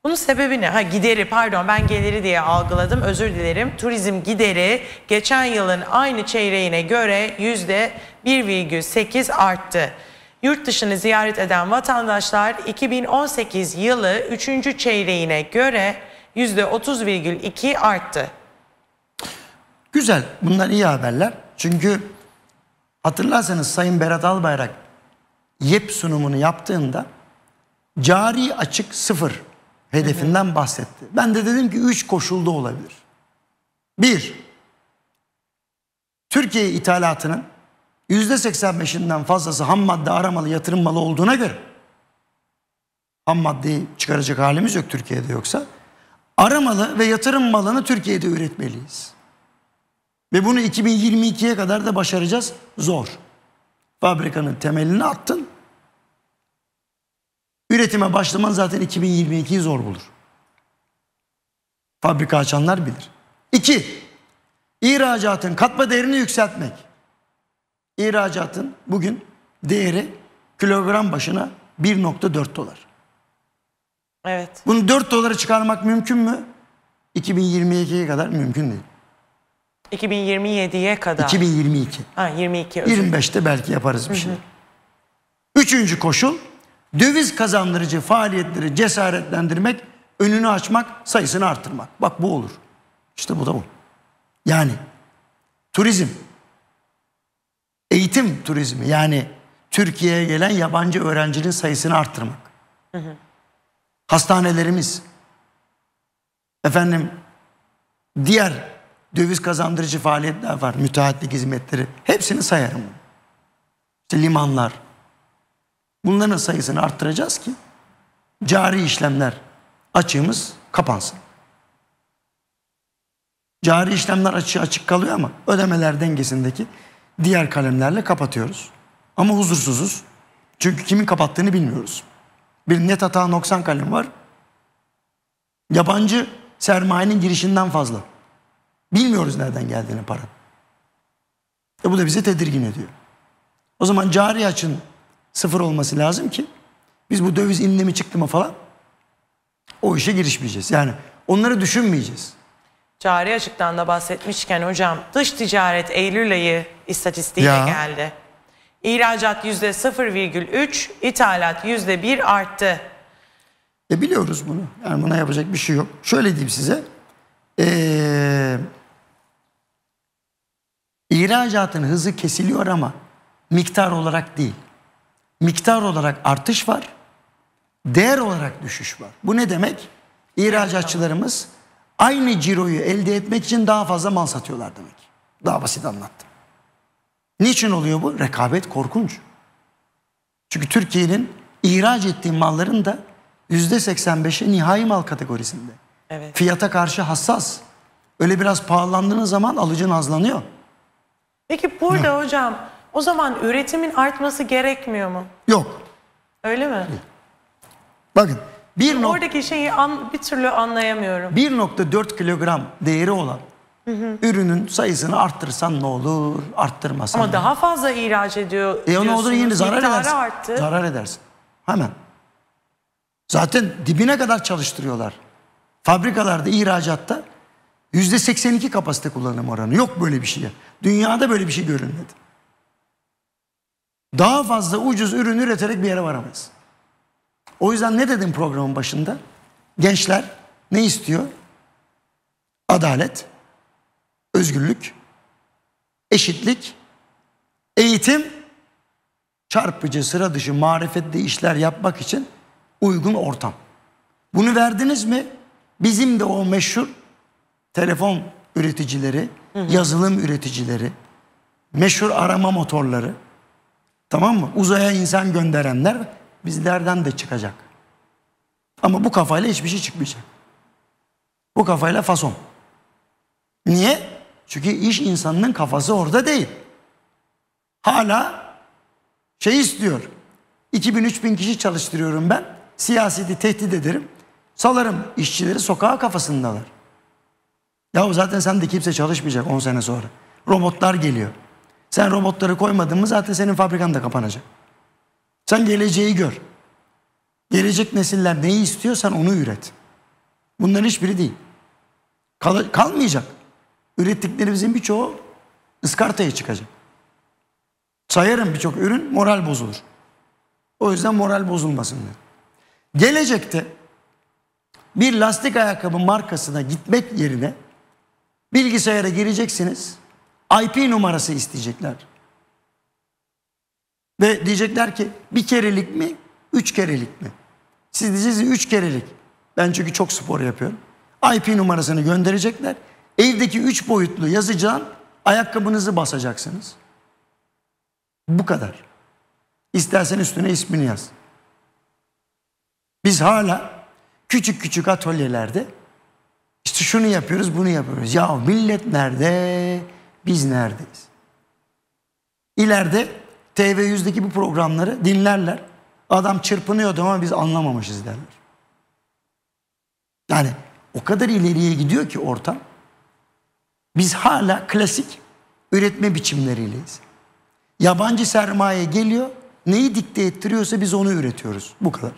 Bunun sebebi ne? Ha gideri pardon ben geliri diye algıladım özür dilerim. Turizm gideri geçen yılın aynı çeyreğine göre %1,8 arttı. Yurt dışını ziyaret eden vatandaşlar 2018 yılı 3. çeyreğine göre %30,2 arttı. Güzel. Bunlar iyi haberler. Çünkü hatırlarsanız Sayın Berat Albayrak YEP sunumunu yaptığında cari açık sıfır hedefinden bahsetti. Ben de dedim ki üç koşulda olabilir. Bir, Türkiye ithalatının yüzde 85'inden fazlası ham madde aramalı yatırım malı olduğuna göre ham maddeyi çıkaracak halimiz yok Türkiye'de yoksa aramalı ve yatırım malını Türkiye'de üretmeliyiz. Ve bunu 2022'ye kadar da başaracağız. Zor. Fabrikanın temelini attın. Üretime başlaman zaten 2022'yi zor bulur. Fabrika açanlar bilir. İki, ihracatın katma değerini yükseltmek. İhracatın bugün değeri kilogram başına 1.4 dolar. Evet. Bunu 4 dolara çıkarmak mümkün mü? 2022'ye kadar mümkün değil. 2027'ye kadar. 2022. Ha 22 özür 25'te belki yaparız bir şey. Üçüncü koşul döviz kazandırıcı faaliyetleri cesaretlendirmek, önünü açmak, sayısını arttırmak. Bak bu olur. İşte bu da bu. Yani turizm, eğitim turizmi yani Türkiye'ye gelen yabancı öğrencinin sayısını arttırmak. Hastanelerimiz, efendim diğer döviz kazandırıcı faaliyetler var. Müteahhitlik hizmetleri. Hepsini sayarım. İşte limanlar. Bunların sayısını arttıracağız ki cari işlemler açığımız kapansın. Cari işlemler açığı açık kalıyor ama ödemeler dengesindeki diğer kalemlerle kapatıyoruz. Ama huzursuzuz. Çünkü kimin kapattığını bilmiyoruz. Bir net hata noksan kalem var. Yabancı sermayenin girişinden fazla. Bilmiyoruz nereden geldiğini para. E bu da bizi tedirgin ediyor. O zaman cari açın sıfır olması lazım ki biz bu döviz indi mi çıktı mı falan o işe girişmeyeceğiz. Yani onları düşünmeyeceğiz. Cari açıktan da bahsetmişken hocam dış ticaret Eylül ayı istatistiğiyle Ya. geldi. İhracat yüzde 0,3, ithalat yüzde 1 arttı. E biliyoruz bunu. Yani buna yapacak bir şey yok. Şöyle diyeyim size. Ee, ihracatın hızı kesiliyor ama miktar olarak değil. Miktar olarak artış var. Değer olarak düşüş var. Bu ne demek? İhracatçılarımız aynı ciroyu elde etmek için daha fazla mal satıyorlar demek. Daha basit anlattım. Niçin oluyor bu? Rekabet korkunç. Çünkü Türkiye'nin ihraç ettiği malların da yüzde 85'i nihai mal kategorisinde. Evet. Fiyata karşı hassas. Öyle biraz pahalandığınız zaman alıcı nazlanıyor. Peki burada hocam o zaman üretimin artması gerekmiyor mu? Yok. Öyle mi? Bakın Bir, nok- Oradaki şeyi an- bir türlü anlayamıyorum. 1.4 kilogram değeri olan ürünün sayısını arttırsan ne olur, arttırmasan Ama ne daha fazla ihraç ediyor E onu olur yine zarar edersin. arttı. Zarar edersin. Hemen. Zaten dibine kadar çalıştırıyorlar. Fabrikalarda, ihracatta yüzde 82 kapasite kullanım oranı. Yok böyle bir şey. Dünyada böyle bir şey görülmedi. Daha fazla ucuz ürün üreterek bir yere varamayız. O yüzden ne dedim programın başında? Gençler ne istiyor? Adalet, özgürlük, eşitlik, eğitim, çarpıcı, sıra dışı, marifetli işler yapmak için uygun ortam. Bunu verdiniz mi? Bizim de o meşhur telefon üreticileri, yazılım üreticileri, meşhur arama motorları, tamam mı? Uzaya insan gönderenler bizlerden de çıkacak. Ama bu kafayla hiçbir şey çıkmayacak. Bu kafayla fason. Niye? Çünkü iş insanının kafası orada değil. Hala şey istiyor. 2000-3000 kişi çalıştırıyorum ben. Siyaseti tehdit ederim. Salarım işçileri sokağa kafasındalar. Ya zaten sen de kimse çalışmayacak 10 sene sonra. Robotlar geliyor. Sen robotları koymadın mı zaten senin fabrikan da kapanacak. Sen geleceği gör. Gelecek nesiller neyi istiyorsan onu üret. Bunların hiçbiri değil. Kal- kalmayacak. Ürettiklerimizin birçoğu ıskartaya çıkacak. Sayarım birçok ürün moral bozulur. O yüzden moral bozulmasın diyor. Gelecekte bir lastik ayakkabı markasına gitmek yerine bilgisayara gireceksiniz. IP numarası isteyecekler. Ve diyecekler ki bir kerelik mi, üç kerelik mi? Siz diyeceksiniz üç kerelik. Ben çünkü çok spor yapıyorum. IP numarasını gönderecekler. Evdeki üç boyutlu yazacağın ayakkabınızı basacaksınız. Bu kadar. İstersen üstüne ismini yaz. Biz hala küçük küçük atölyelerde işte şunu yapıyoruz, bunu yapıyoruz. Ya millet nerede? Biz neredeyiz? İleride TV100'deki bu programları dinlerler. Adam çırpınıyordu ama biz anlamamışız derler. Yani o kadar ileriye gidiyor ki ortam. Biz hala klasik üretme biçimleriyleyiz. Yabancı sermaye geliyor, neyi dikte ettiriyorsa biz onu üretiyoruz. Bu kadar.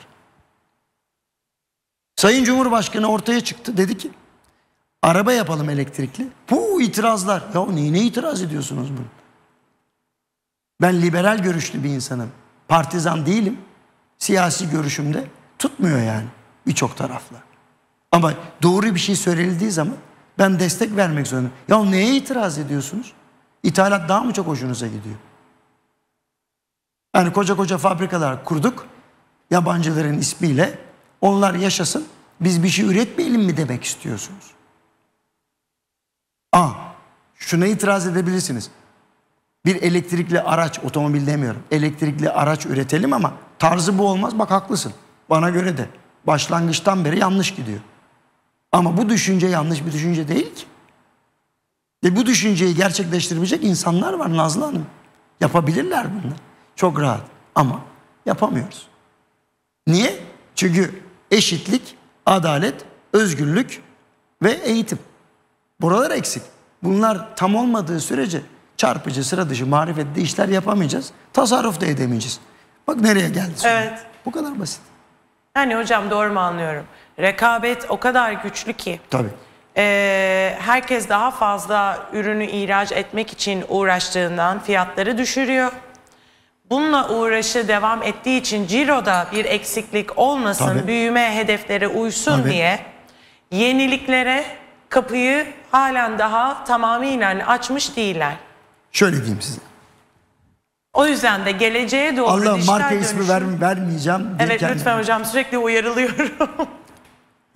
Sayın Cumhurbaşkanı ortaya çıktı. Dedi ki araba yapalım elektrikli. Bu itirazlar. Ya neyine itiraz ediyorsunuz bunu? Ben liberal görüşlü bir insanım. Partizan değilim. Siyasi görüşümde tutmuyor yani birçok tarafla. Ama doğru bir şey söylenildiği zaman ben destek vermek zorundayım. Ya neye itiraz ediyorsunuz? İthalat daha mı çok hoşunuza gidiyor? Yani koca koca fabrikalar kurduk. Yabancıların ismiyle. Onlar yaşasın. Biz bir şey üretmeyelim mi demek istiyorsunuz? Aa, şuna itiraz edebilirsiniz. Bir elektrikli araç, otomobil demiyorum. Elektrikli araç üretelim ama tarzı bu olmaz. Bak haklısın. Bana göre de başlangıçtan beri yanlış gidiyor. Ama bu düşünce yanlış bir düşünce değil ki. Ve bu düşünceyi gerçekleştirebilecek insanlar var Nazlı Hanım. Yapabilirler bunu. Çok rahat. Ama yapamıyoruz. Niye? Çünkü eşitlik, adalet, özgürlük ve eğitim. Buralar eksik. Bunlar tam olmadığı sürece çarpıcı, sıra dışı, marifetli işler yapamayacağız. Tasarruf da edemeyeceğiz. Bak nereye geldi sonra. Evet. Bu kadar basit. Yani hocam doğru mu anlıyorum? Rekabet o kadar güçlü ki. Tabii. Ee, herkes daha fazla ürünü ihraç etmek için uğraştığından fiyatları düşürüyor. Bununla uğraşı devam ettiği için ciroda bir eksiklik olmasın, Tabii. büyüme hedeflere uysun Tabii. diye yeniliklere kapıyı halen daha tamamıyla açmış değiller. Şöyle diyeyim size. O yüzden de geleceğe doğru Allah dijital marka ismi dönüşüm- ver, vermeyeceğim. Evet kendim- lütfen hocam sürekli uyarılıyorum.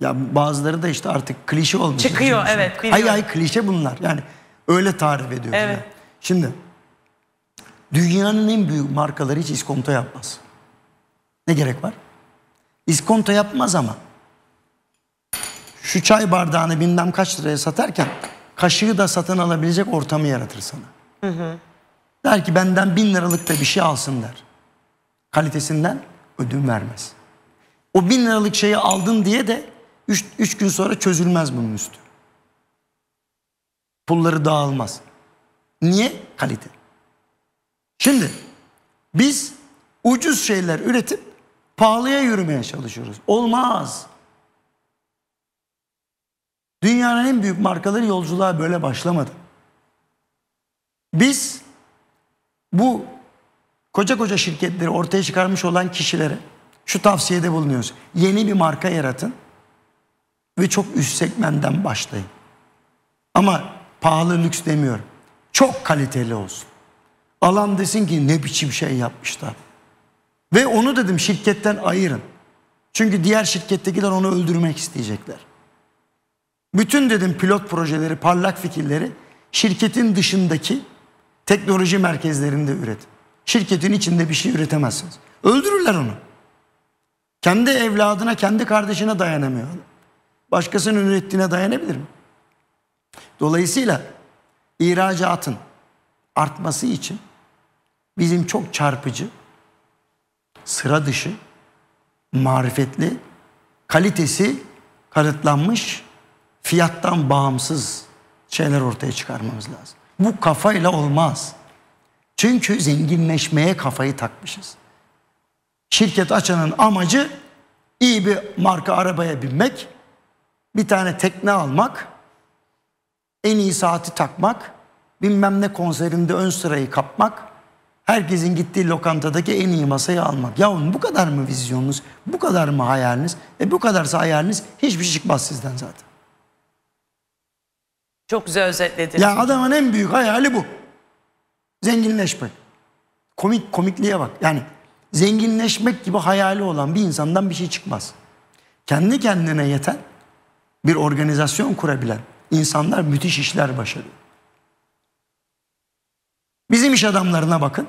Ya bazıları da işte artık klişe olmuş. Çıkıyor, Şimdi- evet, Ay ay klişe bunlar. Yani öyle tarif ediyoruz. Evet. yani. Şimdi dünyanın en büyük markaları hiç iskonto yapmaz. Ne gerek var? İskonto yapmaz ama şu çay bardağını bilmem kaç liraya satarken kaşığı da satın alabilecek ortamı yaratır sana. Der ki benden bin liralık da bir şey alsın der. Kalitesinden ödün vermez. O bin liralık şeyi aldın diye de üç, üç gün sonra çözülmez bunun üstü. Pulları dağılmaz. Niye? Kalite. Şimdi biz ucuz şeyler üretip pahalıya yürümeye çalışıyoruz. Olmaz. Dünyanın en büyük markaları yolculuğa böyle başlamadı. Biz bu koca koca şirketleri ortaya çıkarmış olan kişilere şu tavsiyede bulunuyoruz. Yeni bir marka yaratın ve çok üst segmentten başlayın. Ama pahalı lüks demiyorum. Çok kaliteli olsun. Alan desin ki ne biçim şey yapmışlar. Ve onu dedim şirketten ayırın. Çünkü diğer şirkettekiler onu öldürmek isteyecekler. Bütün dedim pilot projeleri, parlak fikirleri şirketin dışındaki teknoloji merkezlerinde üretin. Şirketin içinde bir şey üretemezsiniz. Öldürürler onu. Kendi evladına, kendi kardeşine dayanamıyor. Başkasının ürettiğine dayanabilir mi? Dolayısıyla ihracatın artması için bizim çok çarpıcı, sıra dışı, marifetli, kalitesi kanıtlanmış, fiyattan bağımsız şeyler ortaya çıkarmamız lazım. Bu kafayla olmaz. Çünkü zenginleşmeye kafayı takmışız. Şirket açanın amacı iyi bir marka arabaya binmek, bir tane tekne almak, en iyi saati takmak, bilmem ne konserinde ön sırayı kapmak, herkesin gittiği lokantadaki en iyi masayı almak. Yavrum bu kadar mı vizyonunuz, bu kadar mı hayaliniz? E bu kadarsa hayaliniz hiçbir şey çıkmaz sizden zaten. Çok güzel özetlediniz. Ya adamın en büyük hayali bu. Zenginleşmek. Komik komikliğe bak. Yani zenginleşmek gibi hayali olan bir insandan bir şey çıkmaz. Kendi kendine yeten bir organizasyon kurabilen insanlar müthiş işler başarıyor. Bizim iş adamlarına bakın.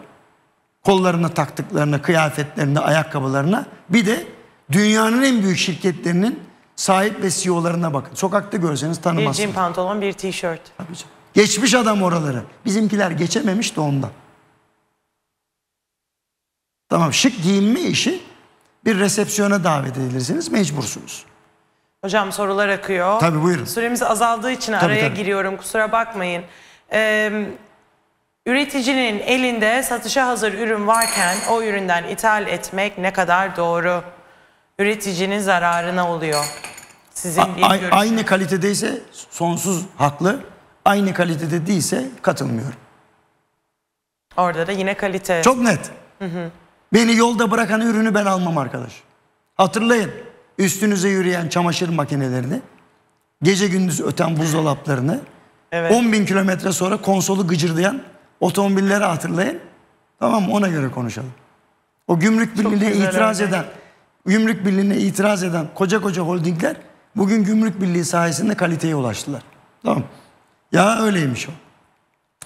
Kollarına taktıklarına, kıyafetlerine, ayakkabılarına bir de dünyanın en büyük şirketlerinin sahip ve CEO'larına bakın. Sokakta görseniz Bir tanımazsınız. jean pantolon, bir tişört. Tabii canım. Geçmiş adam oraları. Bizimkiler geçememiş de ondan. Tamam şık giyinme işi bir resepsiyona davet edilirsiniz mecbursunuz. Hocam sorular akıyor. Tabii, buyurun. Süremiz azaldığı için araya tabii. giriyorum kusura bakmayın. Ee, üreticinin elinde satışa hazır ürün varken o üründen ithal etmek ne kadar doğru? Üreticinin zararına oluyor. Sizin A- bir görüşünüz. aynı kalitedeyse sonsuz haklı. Aynı kalitede değilse katılmıyorum. Orada da yine kalite. Çok net. Beni yolda bırakan ürünü ben almam arkadaş. Hatırlayın üstünüze yürüyen çamaşır makinelerini, gece gündüz öten buzdolaplarını, Evet. 10 bin kilometre sonra konsolu gıcırdayan otomobilleri hatırlayın. Tamam? Ona göre konuşalım. O gümrük birliğine itiraz örnek. eden, gümrük birliğine itiraz eden koca koca holdingler bugün gümrük birliği sayesinde kaliteye ulaştılar. Tamam. Ya öyleymiş o.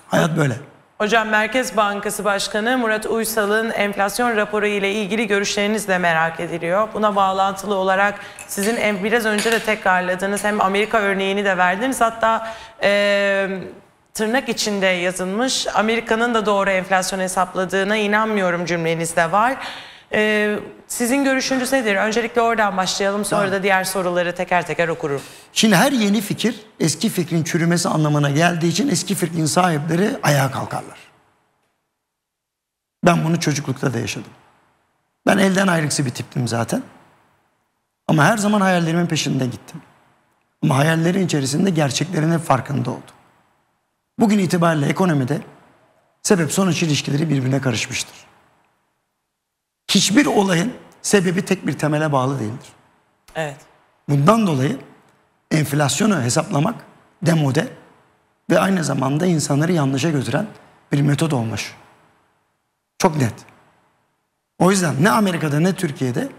Hayat böyle. Hocam Merkez Bankası Başkanı Murat Uysal'ın enflasyon raporu ile ilgili görüşleriniz de merak ediliyor. Buna bağlantılı olarak sizin biraz önce de tekrarladığınız hem Amerika örneğini de verdiniz. Hatta e, tırnak içinde yazılmış Amerika'nın da doğru enflasyon hesapladığına inanmıyorum cümlenizde var. E, sizin görüşünüz nedir? Öncelikle oradan başlayalım sonra da diğer soruları teker teker okurum. Şimdi her yeni fikir eski fikrin çürümesi anlamına geldiği için eski fikrin sahipleri ayağa kalkarlar. Ben bunu çocuklukta da yaşadım. Ben elden ayrıksı bir tiptim zaten. Ama her zaman hayallerimin peşinde gittim. Ama hayallerin içerisinde gerçeklerin hep farkında oldum. Bugün itibariyle ekonomide sebep sonuç ilişkileri birbirine karışmıştır. Hiçbir olayın sebebi tek bir temele bağlı değildir. Evet. Bundan dolayı enflasyonu hesaplamak demode ve aynı zamanda insanları yanlışa götüren bir metot olmuş. Çok net. O yüzden ne Amerika'da ne Türkiye'de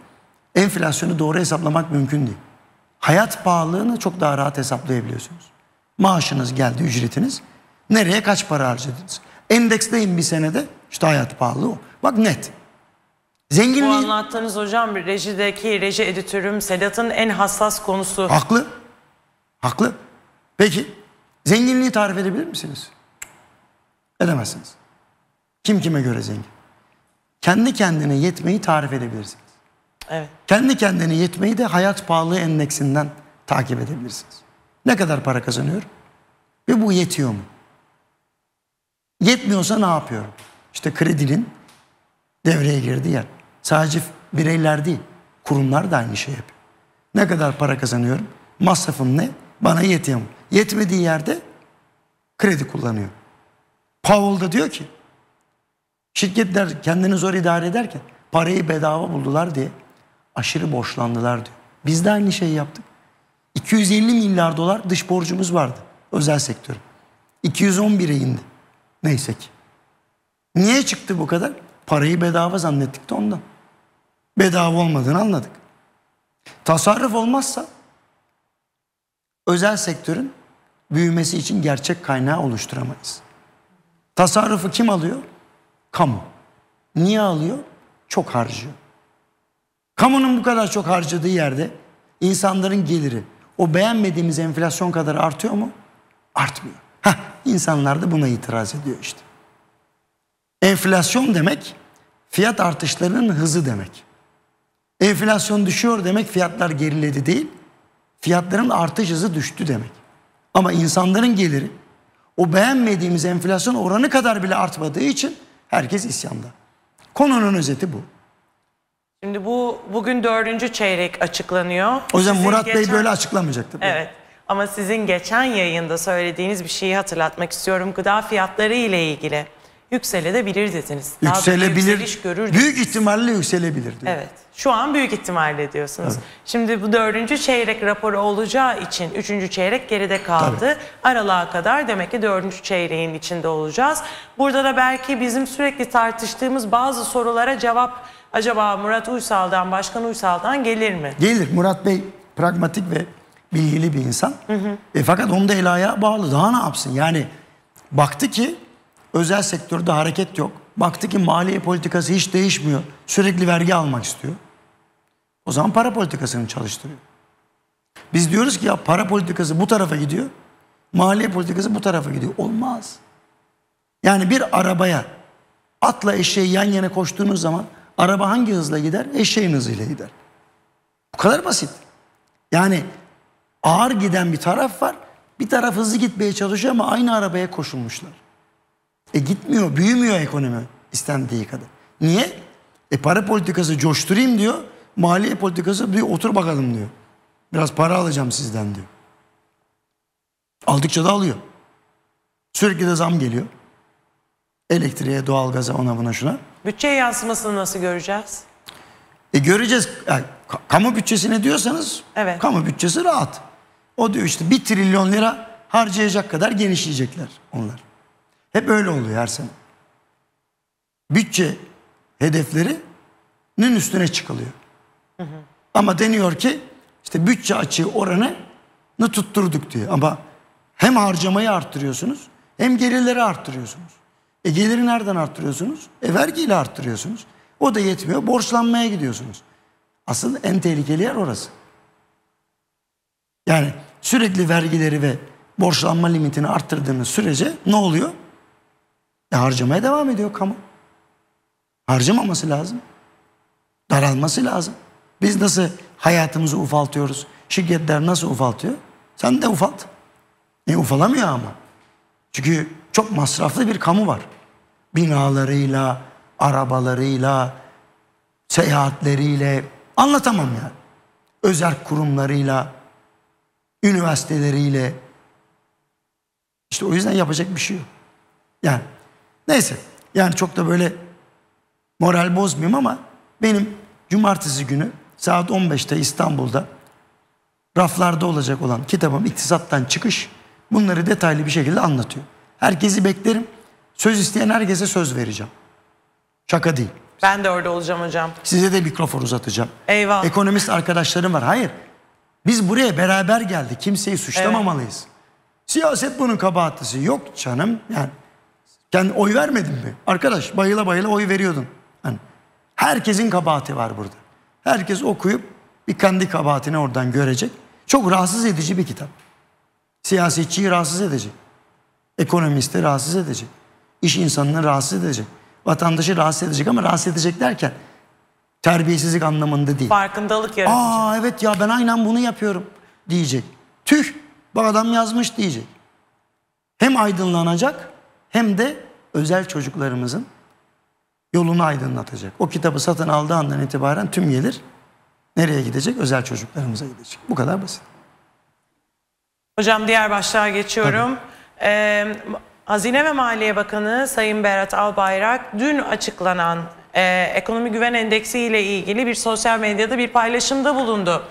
enflasyonu doğru hesaplamak mümkün değil. Hayat pahalılığını çok daha rahat hesaplayabiliyorsunuz. Maaşınız geldi, ücretiniz. Nereye kaç para harcadınız? Endeksleyin bir senede işte hayat pahalılığı o. Bak net. Bu Zenginliği... anlattığınız hocam rejideki reji editörüm Sedat'ın en hassas konusu. Haklı. Haklı. Peki zenginliği tarif edebilir misiniz? Edemezsiniz. Kim kime göre zengin? Kendi kendine yetmeyi tarif edebilirsiniz. Evet. Kendi kendine yetmeyi de hayat pahalılığı endeksinden takip edebilirsiniz. Ne kadar para kazanıyorum? Ve bu yetiyor mu? Yetmiyorsa ne yapıyorum? İşte kredinin devreye girdiği yer. Sadece bireyler değil, kurumlar da aynı şey yapıyor. Ne kadar para kazanıyorum? Masrafım ne? Bana yetiyor mu? Yetmediği yerde kredi kullanıyor. Powell da diyor ki şirketler kendini zor idare ederken parayı bedava buldular diye aşırı borçlandılar diyor. Biz de aynı şeyi yaptık. 250 milyar dolar dış borcumuz vardı özel sektör. 211'e indi. Neyse ki. Niye çıktı bu kadar? Parayı bedava zannettik de ondan. Bedava olmadığını anladık. Tasarruf olmazsa özel sektörün büyümesi için gerçek kaynağı oluşturamayız. Tasarrufu kim alıyor? Kamu. Niye alıyor? Çok harcıyor. Kamunun bu kadar çok harcadığı yerde insanların geliri o beğenmediğimiz enflasyon kadar artıyor mu? Artmıyor. Heh, insanlar da buna itiraz ediyor işte. Enflasyon demek fiyat artışlarının hızı demek. Enflasyon düşüyor demek fiyatlar geriledi değil, fiyatların artış hızı düştü demek. Ama insanların geliri o beğenmediğimiz enflasyon oranı kadar bile artmadığı için herkes isyanda. Konunun özeti bu. Şimdi bu bugün dördüncü çeyrek açıklanıyor. O yüzden Sizin Murat Bey geçen- böyle açıklamayacaktı. Evet. Ama sizin geçen yayında söylediğiniz bir şeyi hatırlatmak istiyorum. Gıda fiyatları ile ilgili yükselebilir dediniz. Daha da Yükselebilir. yükseliş görür Büyük ihtimalle yükselebilir diyor. Evet. Şu an büyük ihtimalle diyorsunuz. Şimdi bu dördüncü çeyrek raporu olacağı için üçüncü çeyrek geride kaldı. Aralığa kadar demek ki dördüncü çeyreğin içinde olacağız. Burada da belki bizim sürekli tartıştığımız bazı sorulara cevap acaba Murat Uysal'dan, Başkan Uysal'dan gelir mi? Gelir. Murat Bey pragmatik ve bilgili bir insan. E, fakat onun da el ayağı bağlı. Daha ne yapsın? Yani baktı ki özel sektörde hareket yok. Baktı ki maliye politikası hiç değişmiyor. Sürekli vergi almak istiyor. O zaman para politikasını çalıştırıyor. Biz diyoruz ki ya para politikası bu tarafa gidiyor. Maliye politikası bu tarafa gidiyor. Olmaz. Yani bir arabaya atla eşeği yan yana koştuğunuz zaman araba hangi hızla gider? Eşeğin hızıyla gider. Bu kadar basit. Yani ağır giden bir taraf var. Bir taraf hızlı gitmeye çalışıyor ama aynı arabaya koşulmuşlar. E gitmiyor, büyümüyor ekonomi istendiği kadar. Niye? E para politikası coşturayım diyor. Maliye politikası diyor otur bakalım diyor. Biraz para alacağım sizden diyor. Aldıkça da alıyor. Sürekli de zam geliyor. Elektriğe, doğalgaza, ona buna şuna. Bütçe yansımasını nasıl göreceğiz? E göreceğiz. Yani ka- kamu bütçesine diyorsanız Evet. kamu bütçesi rahat. O diyor işte bir trilyon lira harcayacak kadar genişleyecekler onlar. Hep öyle oluyor her sene. Bütçe hedeflerinin üstüne çıkılıyor. Ama deniyor ki işte bütçe açığı oranını tutturduk diyor. Ama hem harcamayı arttırıyorsunuz hem gelirleri arttırıyorsunuz. E geliri nereden arttırıyorsunuz? E vergiyle arttırıyorsunuz. O da yetmiyor. Borçlanmaya gidiyorsunuz. Asıl en tehlikeli yer orası. Yani sürekli vergileri ve borçlanma limitini arttırdığınız sürece ne oluyor? E harcamaya devam ediyor kamu. Harcamaması lazım. Daralması lazım. Biz nasıl hayatımızı ufaltıyoruz? Şirketler nasıl ufaltıyor? Sen de ufalt. E ufalamıyor ama. Çünkü çok masraflı bir kamu var. Binalarıyla, arabalarıyla, seyahatleriyle anlatamam yani. Özel kurumlarıyla, üniversiteleriyle. İşte o yüzden yapacak bir şey yok. Yani neyse. Yani çok da böyle moral bozmayayım ama benim cumartesi günü saat 15'te İstanbul'da raflarda olacak olan kitabım İktisattan Çıkış bunları detaylı bir şekilde anlatıyor. Herkesi beklerim. Söz isteyen herkese söz vereceğim. Şaka değil. Ben de orada olacağım hocam. Size de mikrofon uzatacağım. Eyvah. Ekonomist arkadaşlarım var. Hayır. Biz buraya beraber geldik. Kimseyi suçlamamalıyız. Siyaset bunun kabahatisi. Yok canım. Yani kendi oy vermedin mi? Arkadaş bayıla bayıla oy veriyordun. Hani herkesin kabahati var burada. Herkes okuyup bir kendi kabahatini oradan görecek. Çok rahatsız edici bir kitap. Siyasetçiyi rahatsız edecek. Ekonomisti rahatsız edecek. İş insanını rahatsız edecek. Vatandaşı rahatsız edecek ama rahatsız edecek derken Terbiyesizlik anlamında değil. Farkındalık yaratıcı. Aa evet ya ben aynen bunu yapıyorum diyecek. Tüh bu adam yazmış diyecek. Hem aydınlanacak hem de özel çocuklarımızın yolunu aydınlatacak. O kitabı satın aldığı andan itibaren tüm gelir nereye gidecek? Özel çocuklarımıza gidecek. Bu kadar basit. Hocam diğer başlığa geçiyorum. Ee, Hazine ve Maliye Bakanı Sayın Berat Albayrak dün açıklanan e, ekonomi güven endeksi ile ilgili bir sosyal medyada bir paylaşımda bulundu.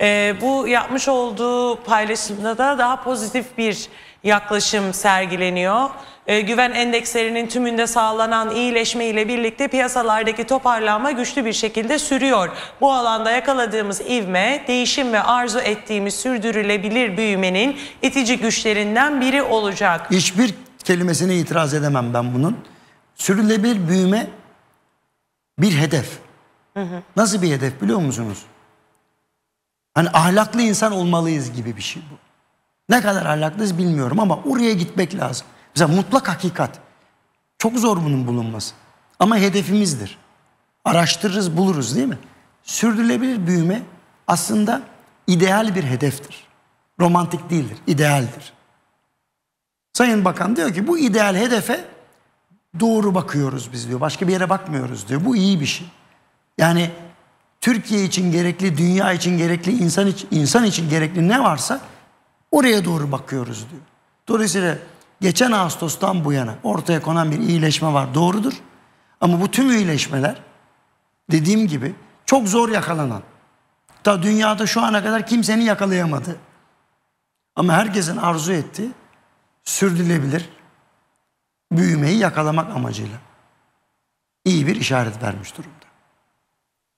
E, bu yapmış olduğu paylaşımda da daha pozitif bir yaklaşım sergileniyor. E, güven endekslerinin tümünde sağlanan iyileşme ile birlikte piyasalardaki toparlanma güçlü bir şekilde sürüyor. Bu alanda yakaladığımız ivme, değişim ve arzu ettiğimiz sürdürülebilir büyümenin itici güçlerinden biri olacak. Hiçbir kelimesine itiraz edemem ben bunun. Sürülebilir büyüme bir hedef. Nasıl bir hedef biliyor musunuz? Hani ahlaklı insan olmalıyız gibi bir şey bu. Ne kadar ahlaklıyız bilmiyorum ama oraya gitmek lazım. Mesela mutlak hakikat. Çok zor bunun bulunması. Ama hedefimizdir. Araştırırız, buluruz değil mi? Sürdürülebilir büyüme aslında ideal bir hedeftir. Romantik değildir, idealdir. Sayın Bakan diyor ki bu ideal hedefe doğru bakıyoruz biz diyor. Başka bir yere bakmıyoruz diyor. Bu iyi bir şey. Yani Türkiye için gerekli, dünya için gerekli, insan için, insan için gerekli ne varsa oraya doğru bakıyoruz diyor. Dolayısıyla geçen Ağustos'tan bu yana ortaya konan bir iyileşme var. Doğrudur. Ama bu tüm iyileşmeler dediğim gibi çok zor yakalanan. Ta dünyada şu ana kadar kimsenin yakalayamadığı. Ama herkesin arzu ettiği sürdürülebilir büyümeyi yakalamak amacıyla iyi bir işaret vermiş durumda.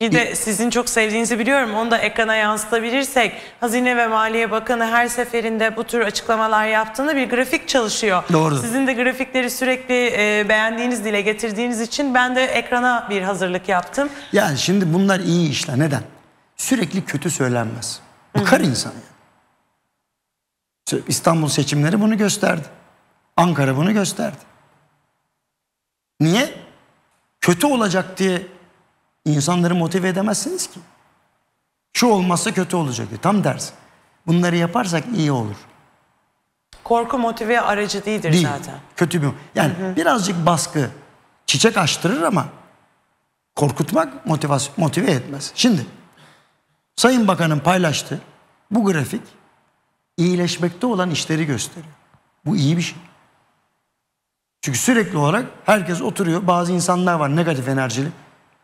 Bir de sizin çok sevdiğinizi biliyorum. Onu da ekrana yansıtabilirsek Hazine ve Maliye Bakanı her seferinde bu tür açıklamalar yaptığında bir grafik çalışıyor. Doğru. Sizin de grafikleri sürekli e, beğendiğiniz dile getirdiğiniz için ben de ekrana bir hazırlık yaptım. Yani şimdi bunlar iyi işler. Neden? Sürekli kötü söylenmez. Bakar insan yani. İstanbul seçimleri bunu gösterdi. Ankara bunu gösterdi. Niye? Kötü olacak diye insanları motive edemezsiniz ki. Şu olmazsa kötü olacak diye. Tam tersi. Bunları yaparsak iyi olur. Korku motive aracı değildir Değil. zaten. Kötü bir. Yani birazcık baskı çiçek açtırır ama korkutmak motivasyon motive etmez. Şimdi Sayın Bakan'ın paylaştığı bu grafik iyileşmekte olan işleri gösteriyor. Bu iyi bir şey. Çünkü sürekli olarak herkes oturuyor. Bazı insanlar var negatif enerjili.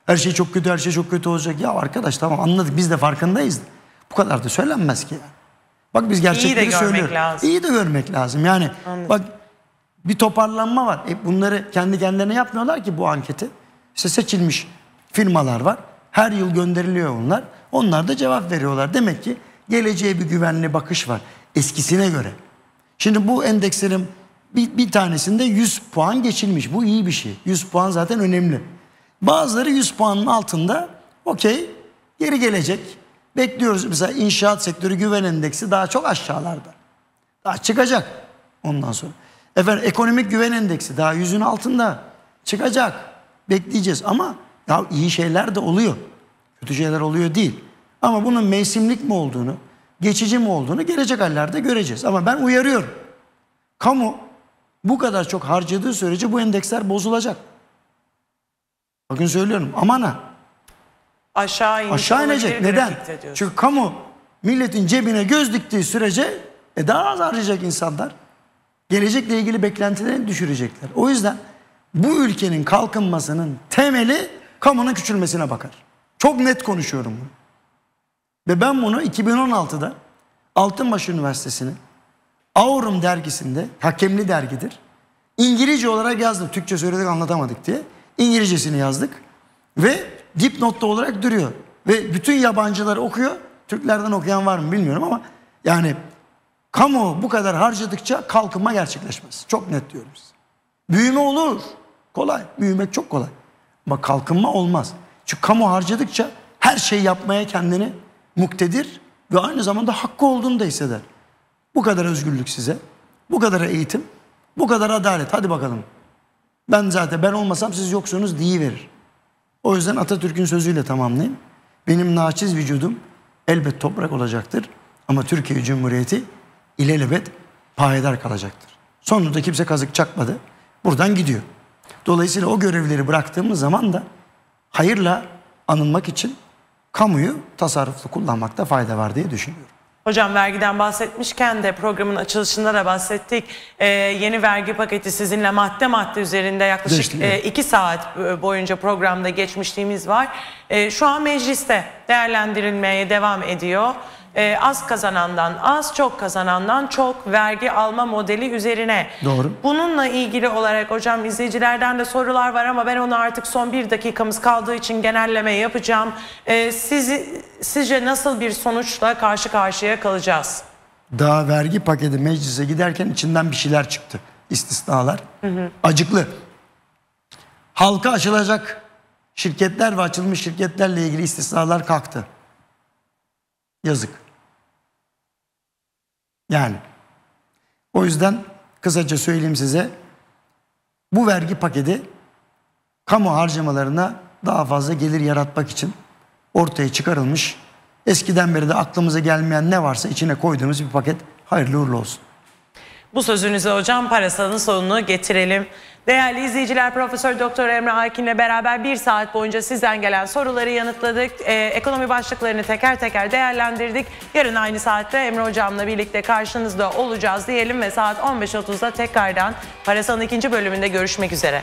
Her şey çok kötü, her şey çok kötü olacak. Ya arkadaş tamam anladık biz de farkındayız. Bu kadar da söylenmez ki yani. Bak biz gerçekleri görmek söylüyoruz. lazım. İyi de görmek lazım. Yani bak bir toparlanma var. E bunları kendi kendilerine yapmıyorlar ki bu anketi. İşte seçilmiş firmalar var. Her yıl gönderiliyor onlar. Onlar da cevap veriyorlar. Demek ki geleceğe bir güvenli bakış var. Eskisine göre. Şimdi bu endekslerin bir, bir tanesinde 100 puan geçilmiş. Bu iyi bir şey. 100 puan zaten önemli. Bazıları 100 puanın altında okey geri gelecek. Bekliyoruz mesela inşaat sektörü güven endeksi daha çok aşağılarda. Daha çıkacak ondan sonra. Efendim ekonomik güven endeksi daha yüzün altında çıkacak. Bekleyeceğiz ama ya iyi şeyler de oluyor. Kötü şeyler oluyor değil. Ama bunun mevsimlik mi olduğunu, geçici mi olduğunu gelecek hallerde göreceğiz. Ama ben uyarıyorum. Kamu bu kadar çok harcadığı sürece bu endeksler bozulacak. Bakın söylüyorum aman ha. Aşağı iniş Aşağı inecek. Neden? Çünkü kamu milletin cebine göz diktiği sürece e, daha az harcayacak insanlar. Gelecekle ilgili beklentilerini düşürecekler. O yüzden bu ülkenin kalkınmasının temeli kamunun küçülmesine bakar. Çok net konuşuyorum bunu. Ve ben bunu 2016'da Altınbaş Üniversitesi'nin Aurum dergisinde, hakemli dergidir. İngilizce olarak yazdım. Türkçe söyledik anlatamadık diye. İngilizcesini yazdık. Ve dipnotta olarak duruyor. Ve bütün yabancılar okuyor. Türklerden okuyan var mı bilmiyorum ama yani kamu bu kadar harcadıkça kalkınma gerçekleşmez. Çok net diyorum. Büyüme olur. Kolay. Büyümek çok kolay. Ama kalkınma olmaz. Çünkü kamu harcadıkça her şey yapmaya kendini muktedir ve aynı zamanda hakkı olduğunu da hisseder. Bu kadar özgürlük size, bu kadar eğitim, bu kadar adalet. Hadi bakalım. Ben zaten ben olmasam siz yoksunuz verir. O yüzden Atatürk'ün sözüyle tamamlayayım. Benim naçiz vücudum elbet toprak olacaktır. Ama Türkiye Cumhuriyeti ilelebet payidar kalacaktır. Sonunda kimse kazık çakmadı. Buradan gidiyor. Dolayısıyla o görevleri bıraktığımız zaman da hayırla anılmak için kamuyu tasarruflu kullanmakta fayda var diye düşünüyorum. Hocam vergiden bahsetmişken de programın açılışında da bahsettik. Ee, yeni vergi paketi sizinle madde madde üzerinde yaklaşık e, iki saat e, boyunca programda geçmişliğimiz var. E, şu an mecliste değerlendirilmeye devam ediyor. E, az kazanandan az, çok kazanandan çok vergi alma modeli üzerine. Doğru. Bununla ilgili olarak hocam izleyicilerden de sorular var ama ben onu artık son bir dakikamız kaldığı için genelleme yapacağım. E, sizi, sizce nasıl bir sonuçla karşı karşıya kalacağız? Daha vergi paketi meclise giderken içinden bir şeyler çıktı. İstisnalar. Acıklı. Halka açılacak şirketler ve açılmış şirketlerle ilgili istisnalar kalktı. Yazık. Yani. O yüzden kısaca söyleyeyim size. Bu vergi paketi kamu harcamalarına daha fazla gelir yaratmak için ortaya çıkarılmış. Eskiden beri de aklımıza gelmeyen ne varsa içine koyduğumuz bir paket hayırlı uğurlu olsun. Bu sözünüze hocam parasanın sonunu getirelim. Değerli izleyiciler Profesör Doktor Emre Akin'le beraber bir saat boyunca sizden gelen soruları yanıtladık. Ee, ekonomi başlıklarını teker teker değerlendirdik. Yarın aynı saatte Emre Hocam'la birlikte karşınızda olacağız diyelim ve saat 15.30'da tekrardan Parasan'ın ikinci bölümünde görüşmek üzere.